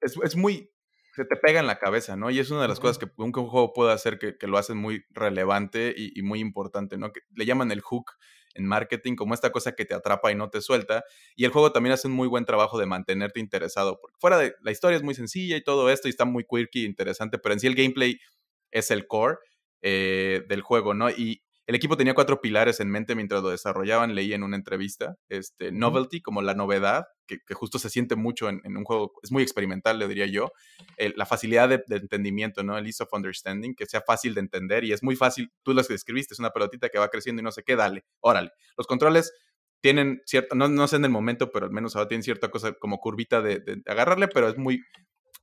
es, es, muy, se te pega en la cabeza, ¿no? Y es una de las cosas que un, juego puede hacer que, que, lo hace muy relevante y, y, muy importante, ¿no? Que le llaman el hook en marketing, como esta cosa que te atrapa y no te suelta. Y el juego también hace un muy buen trabajo de mantenerte interesado, porque fuera de la historia es muy sencilla y todo esto, y está muy quirky, interesante, pero en sí el gameplay es el core eh, del juego, ¿no? Y, el equipo tenía cuatro pilares en mente mientras lo desarrollaban, leí en una entrevista, este, novelty, como la novedad, que, justo se siente mucho en, un juego, es muy experimental, le diría yo, la facilidad de, entendimiento, ¿no? El ease of understanding, que sea fácil de entender y es muy fácil, tú lo que describiste, es una pelotita que va creciendo y no sé qué, dale, órale. Los controles tienen cierto, no, no sé en el momento, pero al menos ahora tienen cierta cosa como curvita de, de agarrarle, pero es muy,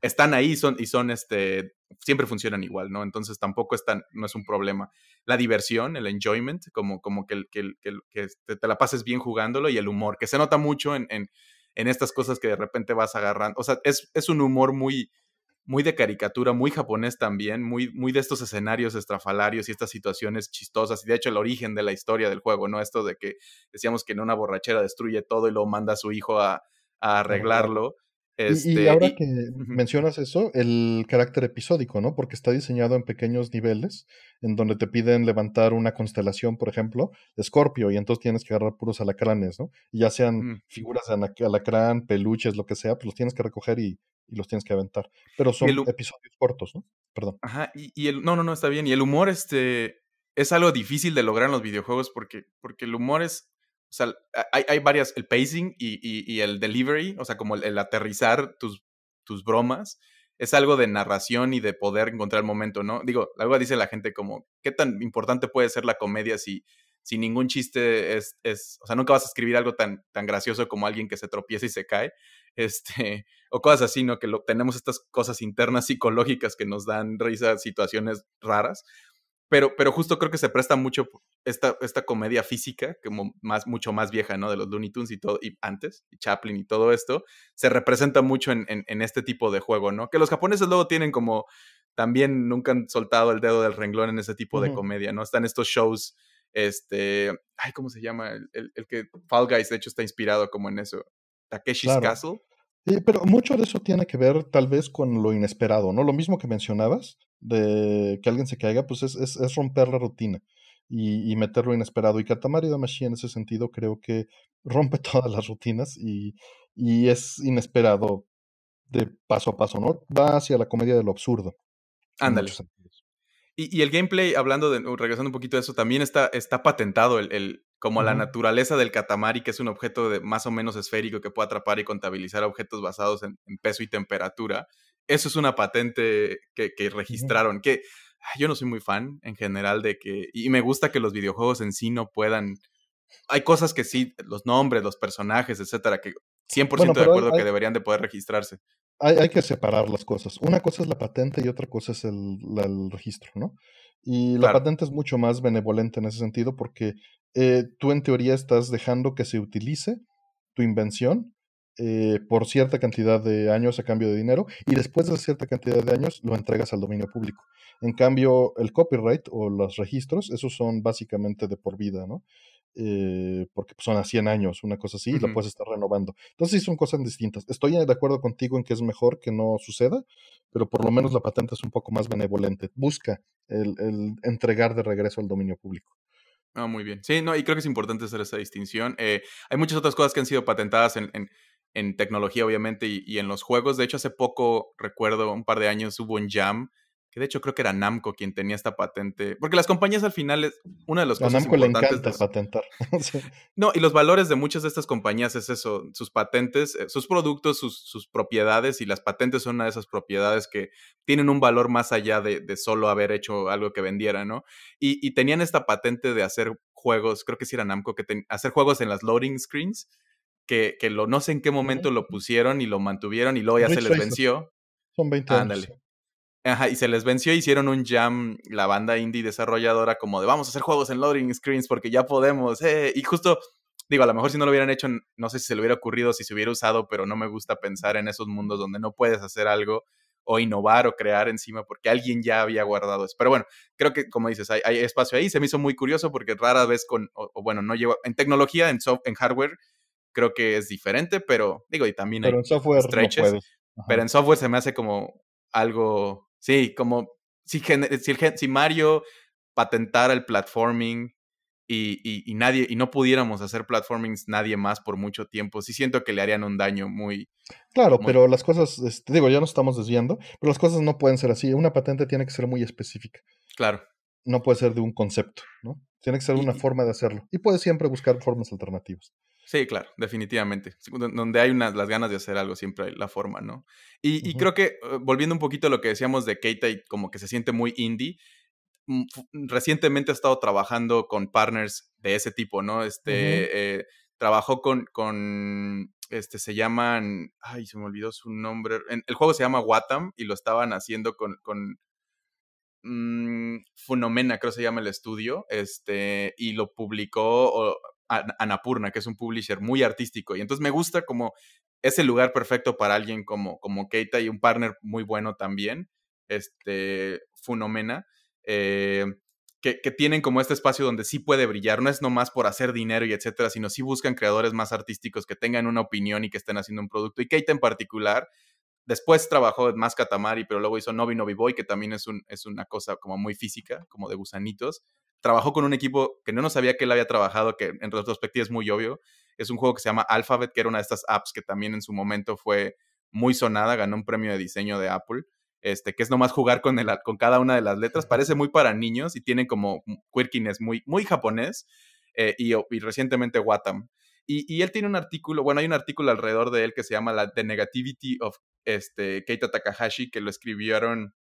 están ahí son, y son, este, siempre funcionan igual, ¿no? Entonces tampoco es no es un problema. La diversión, el enjoyment, como, como que, que, que, te, la pases bien jugándolo y el humor, que se nota mucho en, en, en estas cosas que de repente vas agarrando. O sea, es, es, un humor muy, muy de caricatura, muy japonés también, muy, muy de estos escenarios estrafalarios y estas situaciones chistosas. Y de hecho, el origen de la historia del juego, ¿no? Esto de que decíamos que en una borrachera destruye todo y luego manda a su hijo a, a arreglarlo y, este, ahora que mencionas eso, el carácter episódico, ¿no? Porque está diseñado en pequeños niveles, en donde te piden levantar una constelación, por ejemplo, de Escorpio, y entonces tienes que agarrar puros alacranes, ¿no? Y ya sean figuras de alacrán, peluches, lo que sea, pues los tienes que recoger y, los tienes que aventar. Pero son episodios cortos, ¿no? Perdón. Ajá, y, el, no, no, no, está bien. Y el humor, este, es algo difícil de lograr en los videojuegos porque, porque el humor es o sea, hay, varias, el pacing y, el delivery, o sea, como el, aterrizar tus, tus bromas, es algo de narración y de poder encontrar el momento, ¿no? Digo, algo dice la gente como, ¿qué tan importante puede ser la comedia si, si ningún chiste es, es, o sea, nunca vas a escribir algo tan, tan gracioso como alguien que se tropieza y se cae, [LAUGHS] este, o cosas así, ¿no? Que lo, tenemos estas cosas internas psicológicas que nos dan risa, situaciones raras. Pero, pero justo creo que se presta mucho esta, esta comedia física, como más, mucho más vieja, ¿no? De los Looney Tunes y todo, y antes, y Chaplin y todo esto, se representa mucho en, en, este tipo de juego, ¿no? Que los japoneses luego tienen como también nunca han soltado el dedo del renglón en ese tipo de comedia, ¿no? Están estos shows, este, ay, ¿cómo se llama? El, que Fall Guys, de hecho, está inspirado como en eso. Takeshi's Castle. Sí, pero mucho de eso tiene que ver tal vez con lo inesperado, ¿no? Lo mismo que mencionabas, de que alguien se caiga, pues es, es, romper la rutina y, y, meter lo inesperado. Y Katamari Damashi en ese sentido creo que rompe [LAUGHS] todas las rutinas y, y es inesperado de paso a paso, ¿no? Va hacia la comedia de lo absurdo. Ándale. Y, el gameplay, hablando de, regresando un poquito a eso, también está, está patentado el, como la naturaleza del Katamari, que es un objeto de más o menos esférico que puede atrapar y contabilizar objetos basados en, peso y temperatura. Eso es una patente que, registraron, que yo no soy muy fan en general de que, y me gusta que los videojuegos en sí no puedan, hay cosas que sí, los nombres, los personajes, etcétera, que 100% de acuerdo que deberían de poder registrarse. Hay, hay, que separar las cosas. Una cosa es la patente y otra cosa es el, registro, ¿no? Y la patente es mucho más benevolente en ese sentido porque eh, tú en teoría estás dejando que se utilice tu invención eh, por cierta cantidad de años a cambio de dinero y después de cierta cantidad de años lo entregas al dominio público. En cambio, el copyright o los registros, esos son básicamente de por vida, ¿no? Eh, porque son a 100 años, una cosa así, y la puedes estar renovando. Entonces sí son cosas distintas. Estoy de acuerdo contigo en que es mejor que no suceda, pero por lo menos la patente es un poco más benevolente. Busca el, entregar de regreso al dominio público. Ah, muy bien. Sí, no, y creo que es importante hacer esa distinción. Eh, hay muchas otras cosas que han sido patentadas en, en, tecnología, obviamente, y, y, en los juegos. De hecho, hace poco, recuerdo, un par de años hubo un jam de hecho creo que era Namco quien tenía esta patente, porque las compañías al final es una de las cosas Namco le encanta patentar. [LAUGHS] No, y los valores de muchas de estas compañías es eso, sus patentes, eh, sus productos, sus, propiedades, y las patentes son una de esas propiedades que tienen un valor más allá de, solo haber hecho algo que vendiera, ¿no? Y, tenían esta patente de hacer juegos, creo que sí era Namco, que hacer juegos en las loading screens, que, que lo, no sé en qué momento lo pusieron y lo mantuvieron y luego ya se les venció. Son 20 años. Ajá, y se les venció, hicieron un jam, la banda indie desarrolladora, como de vamos a hacer juegos en loading screens porque ya podemos. Eh". Y justo, digo, a lo mejor si no lo hubieran hecho, no sé si se le hubiera ocurrido, si se hubiera usado, pero no me gusta pensar en esos mundos donde no puedes hacer algo o innovar o crear encima porque alguien ya había guardado eso. Pero bueno, creo que como dices, hay, espacio ahí. Se me hizo muy curioso porque rara vez con, o, bueno, no llevo, en tecnología, en, soft, en hardware, creo que es diferente, pero digo, y también pero hay en software pero en software se me hace como algo Sí, como si, si, Mario patentara el platforming y, nadie, y no pudiéramos hacer platformings nadie más por mucho tiempo, sí siento que le harían un daño muy... Claro, pero las cosas, este, digo, ya nos estamos desviando, pero las cosas no pueden ser así. Una patente tiene que ser muy específica. Claro. No puede ser de un concepto, ¿no? Tiene que ser una forma de hacerlo. Y puedes siempre buscar formas alternativas. Sí, claro, definitivamente. Donde hay unas, las ganas de hacer algo, siempre hay la forma, ¿no? Y, creo que, eh, volviendo un poquito a lo que decíamos de Keita y como que se siente muy indie, mm, recientemente ha estado trabajando con partners de ese tipo, ¿no? Este, eh, trabajó con, con, este, se llaman, ay, se me olvidó su nombre. El juego se llama Watam y lo estaban haciendo con, con mm, Funomena, creo se llama el estudio, este, y lo publicó, Anapurna, que es un publisher muy artístico. Y entonces me gusta como es el lugar perfecto para alguien como, como Keita y un partner muy bueno también, este, Funomena, eh, que, tienen como este espacio donde sí puede brillar. No es nomás por hacer dinero y etcétera, sino sí buscan creadores más artísticos que tengan una opinión y que estén haciendo un producto. Y Keita en particular, después trabajó en más Katamari, pero luego hizo Novi Novi Boy, que también es, un, es una cosa como muy física, como de gusanitos trabajó con un equipo que no nos sabía que él había trabajado, que en retrospectiva es muy obvio. Es un juego que se llama Alphabet, que era una de estas apps que también en su momento fue muy sonada, ganó un premio de diseño de Apple. Este, que es nomás jugar con, el, con cada una de las letras. Parece muy para niños y tiene como quirkiness muy, muy japonés eh, y, y, recientemente Watam. Y, y, él tiene un artículo, bueno, hay un artículo alrededor de él que se llama la, The Negativity of este, Keita Takahashi, que lo escribieron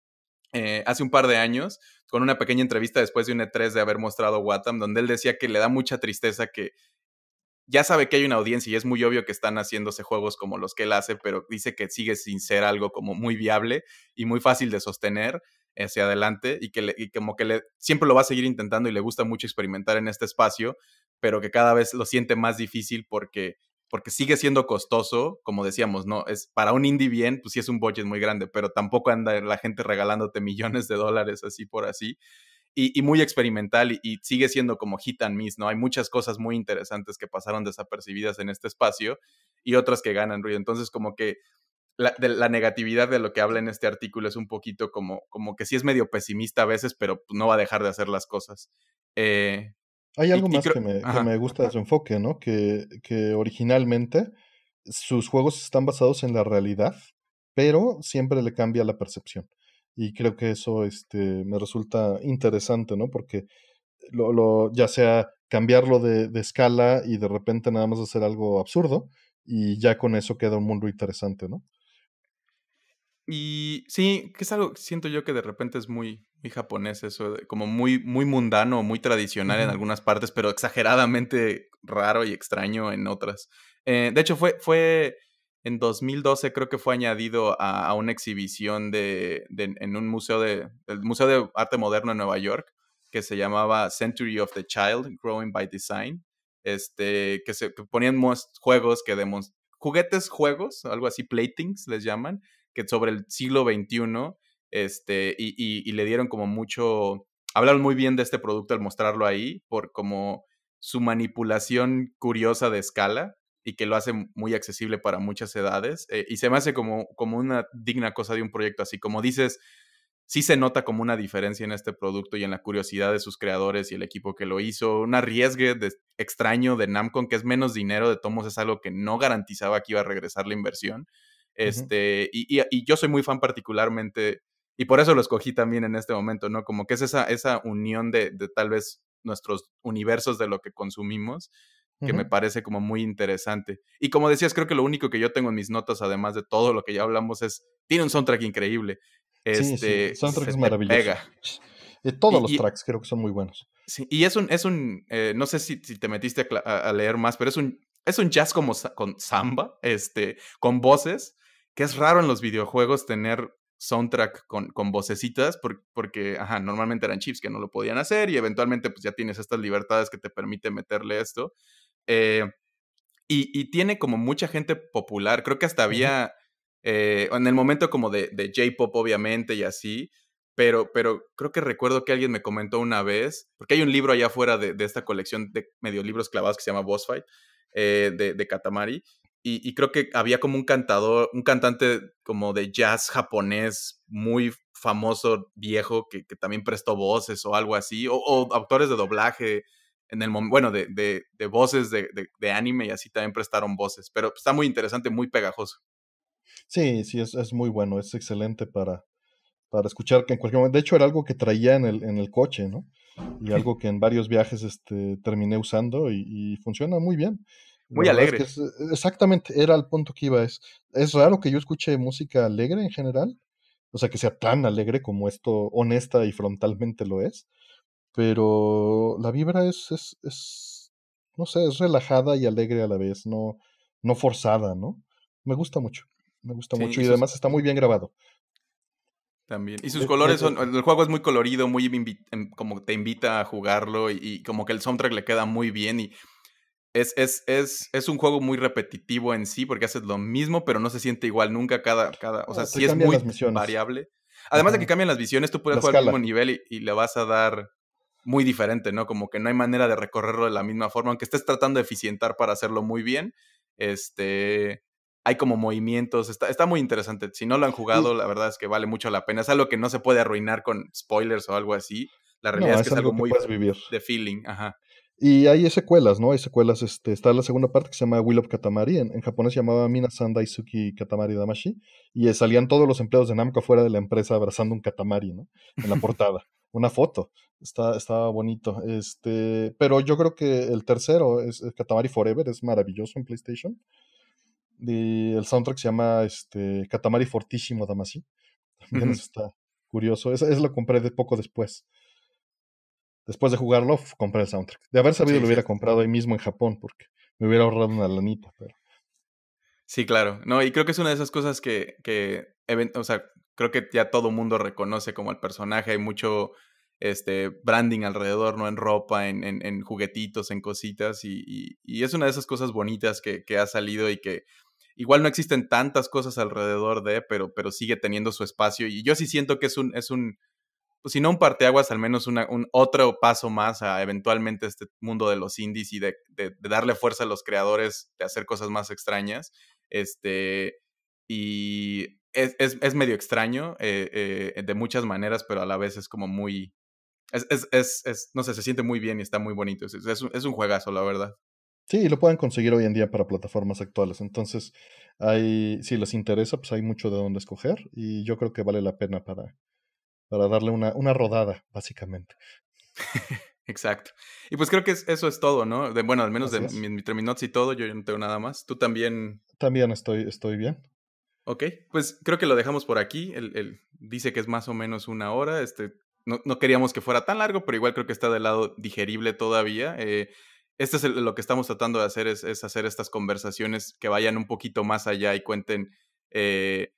eh, hace un par de años, con una pequeña entrevista después de un E3 de haber mostrado Watam, donde él decía que le da mucha tristeza que ya sabe que hay una audiencia y es muy obvio que están haciéndose juegos como los que él hace, pero dice que sigue sin ser algo como muy viable y muy fácil de sostener hacia adelante y que como que le, siempre lo va a seguir intentando y le gusta mucho experimentar en este espacio, pero que cada vez lo siente más difícil porque porque sigue siendo costoso, como decíamos, ¿no? Es para un indie bien, pues sí es un budget muy grande, pero tampoco anda la gente regalándote millones de dólares así por así. Y, muy experimental y, sigue siendo como hit and miss, ¿no? Hay muchas cosas muy interesantes que pasaron desapercibidas en este espacio y otras que ganan ruido. Entonces, como que la, de la negatividad de lo que habla en este artículo es un poquito como, como que sí es medio pesimista a veces, pero no va a dejar de hacer las cosas. Eh, hay algo más que, me, gusta de su enfoque, ¿no? Que, que originalmente sus juegos están basados en la realidad, pero siempre le cambia la percepción. Y creo que eso este, me resulta interesante, ¿no? Porque lo, lo, ya sea cambiarlo de, de, escala y de repente nada más hacer algo absurdo, y ya con eso queda un mundo interesante, ¿no? Y sí, que es algo, siento yo que de repente es muy, muy japonés eso, como muy, muy mundano, muy tradicional en algunas partes, pero exageradamente raro y extraño en otras. Eh, de hecho, fue, fue en 2012 creo que fue añadido a, una exhibición de, en un museo de, el Museo de Arte Moderno en Nueva York, que se llamaba Century of the Child, Growing by Design, este, que se ponían juegos que demostraban juguetes, juegos, algo así, platings les llaman, que sobre el siglo XXI, este, y, le dieron como mucho, hablaron muy bien de este producto al mostrarlo ahí, por como su manipulación curiosa de escala y que lo hace muy accesible para muchas edades. Eh, y se me hace como, como una digna cosa de un proyecto así. Como dices, sí se nota como una diferencia en este producto y en la curiosidad de sus creadores y el equipo que lo hizo. Un arriesgue de, extraño de Namco, que es menos dinero, de Tomos es algo que no garantizaba que iba a regresar la inversión. Este, y, yo soy muy fan particularmente, y por eso lo escogí también en este momento, ¿no? Como que es esa, esa unión de, tal vez nuestros universos de lo que consumimos, que me parece como muy interesante. Y como decías, creo que lo único que yo tengo en mis notas, además de todo lo que ya hablamos, es, tiene un soundtrack increíble. Este, El soundtrack es maravilloso. todos los tracks creo que son muy buenos. Sí, y es un, es un eh, no sé si, si te metiste a, leer más, pero es un, es un jazz como con samba, este, con voces, que es raro en los videojuegos tener soundtrack con, con vocecitas, porque, ajá, normalmente eran chips que no lo podían hacer y eventualmente pues ya tienes estas libertades que te permiten meterle esto. Eh, y, tiene como mucha gente popular, creo que hasta había, eh, en el momento como de, de J-Pop obviamente y así, pero, pero creo que recuerdo que alguien me comentó una vez, porque hay un libro allá afuera de, de esta colección de medio libros clavados que se llama Boss Fight, eh, de, de Katamari, y, creo que había como un cantador, un cantante como de jazz japonés muy famoso, viejo, que, también prestó voces o algo así, o, actores de doblaje en el bueno, de, de, voces de, de, anime y así también prestaron voces, pero está muy interesante, muy pegajoso. Sí, sí, es, es muy bueno, es excelente para, para escuchar que en cualquier momento, de hecho era algo que traía en el, en el coche, ¿no? Y [LAUGHS] algo que en varios viajes este, terminé usando y funciona muy bien. Muy alegre. exactamente, era el punto que iba. Es, es raro que yo escuche música alegre en general. O sea, que sea tan alegre como esto, honesta y frontalmente lo es. Pero la vibra es, es, es no sé, es relajada y alegre a la vez, no, no forzada, ¿no? Me gusta mucho, me gusta mucho y además está muy bien grabado. También. Y sus colores son, el juego es muy colorido, muy em, como te invita a jugarlo y, y, como que el soundtrack le queda muy bien y es, es, es, es, un juego muy repetitivo en sí, porque haces lo mismo, pero no se siente igual nunca cada, cada o sea, sí es muy variable. Además de que cambian las visiones, tú puedes jugar al mismo nivel y, le vas a dar muy diferente, ¿no? Como que no hay manera de recorrerlo de la misma forma, aunque estés tratando de eficientar para hacerlo muy bien, este, hay como movimientos, está, está muy interesante. Si no lo han jugado, la verdad es que vale mucho la pena. Es algo que no se puede arruinar con spoilers o algo así. La realidad es que es algo, muy de feeling, ajá. Y hay secuelas, ¿no? Hay secuelas, este, está la segunda parte que se llama Will of Katamari, en, japonés se llamaba Minasan Daisuki Katamari Damashi, y salían todos los empleados de Namco afuera de la empresa abrazando un Katamari, ¿no? En la portada, [LAUGHS] una foto, está, estaba bonito, este, pero yo creo que el tercero, es, Katamari Forever, es maravilloso en PlayStation, y el soundtrack se llama este, Katamari Fortissimo Damashi, también está curioso, ese, ese lo compré de poco después después de jugarlo, compré el soundtrack. De haber sabido, lo hubiera comprado ahí mismo en Japón, porque me hubiera ahorrado una lanita, pero. Sí, claro. No, y creo que es una de esas cosas que, que o sea, creo que ya todo mundo reconoce como el personaje. Hay mucho este, branding alrededor, ¿no? En ropa, en, en, juguetitos, en cositas. Y, y, es una de esas cosas bonitas que, que, ha salido y que igual no existen tantas cosas alrededor de, pero, pero sigue teniendo su espacio. Y yo sí siento que es un, es un pues si no un parteaguas, al menos un otro paso más a eventualmente este mundo de los indies y de, darle fuerza a los creadores, de hacer cosas más extrañas. Este, y es, es, es medio extraño eh, eh, de muchas maneras, pero a la vez es como muy, es, es, no sé, se siente muy bien y está muy bonito. Es, es, un, es un juegazo, la verdad. Sí, y lo pueden conseguir hoy en día para plataformas actuales. Entonces, hay, si les interesa, pues hay mucho de dónde escoger y yo creo que vale la pena para, para darle una, una rodada, básicamente. [LAUGHS] Exacto. Y pues creo que eso es todo, ¿no? De, bueno, al menos de mi, mi Terminots y todo, yo no tengo nada más. ¿Tú también? También estoy, estoy bien. Ok, pues creo que lo dejamos por aquí. Él, dice que es más o menos una hora. Este, no, no, queríamos que fuera tan largo, pero igual creo que está del lado digerible todavía. Eh, este es lo que estamos tratando de hacer, es, es, hacer estas conversaciones que vayan un poquito más allá y cuenten eh,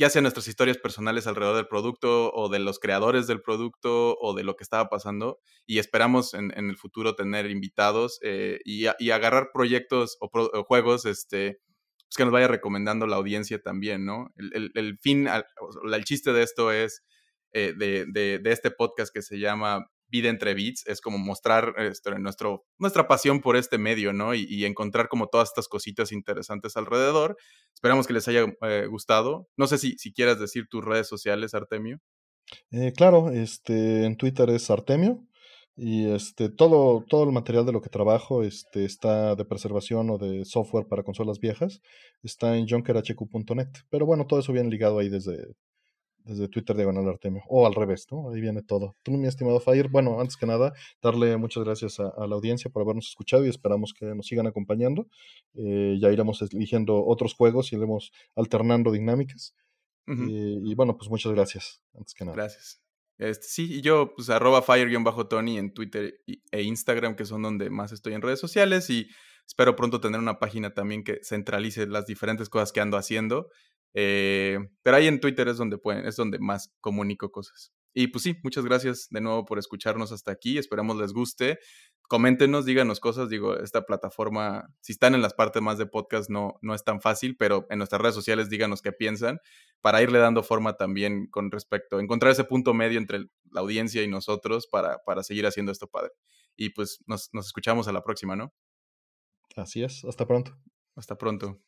ya sea nuestras historias personales alrededor del producto o de los creadores del producto o de lo que estaba pasando. Y esperamos en, el futuro tener invitados eh, y, agarrar proyectos o, juegos este, pues que nos vaya recomendando la audiencia también, ¿no? El, fin, el chiste de esto es, eh, de, este podcast que se llama vida entre bits, es como mostrar este, nuestro, nuestra pasión por este medio, ¿no? Y, encontrar como todas estas cositas interesantes alrededor. Esperamos que les haya eh, gustado. No sé si, si quieras decir tus redes sociales, Artemio. Eh, claro, este, en Twitter es Artemio. Y este, todo, todo el material de lo que trabajo este, está de preservación o de software para consolas viejas, está en junkerhq.net. Pero bueno, todo eso viene ligado ahí desde, desde Twitter Diagonal Artemio, o al revés, ¿no? Ahí viene todo. Tú, mi estimado Fire, bueno, antes que nada, darle muchas gracias a, la audiencia por habernos escuchado y esperamos que nos sigan acompañando. Eh, ya iremos eligiendo otros juegos y iremos alternando dinámicas. Eh, y bueno, pues muchas gracias, antes que nada. Gracias. Este, sí, y yo, pues arroba fire-tony en Twitter e Instagram, que son donde más estoy en redes sociales, y espero pronto tener una página también que centralice las diferentes cosas que ando haciendo eh, pero ahí en Twitter es donde pueden, es donde más comunico cosas. Y pues sí, muchas gracias de nuevo por escucharnos hasta aquí. Esperamos les guste. Coméntenos, díganos cosas. Digo, esta plataforma, si están en las partes más de podcast, no, no es tan fácil, pero en nuestras redes sociales díganos qué piensan para irle dando forma también con respecto, encontrar ese punto medio entre la audiencia y nosotros para, para seguir haciendo esto padre. Y pues nos, nos escuchamos a la próxima, ¿no? Así es. Hasta pronto. Hasta pronto.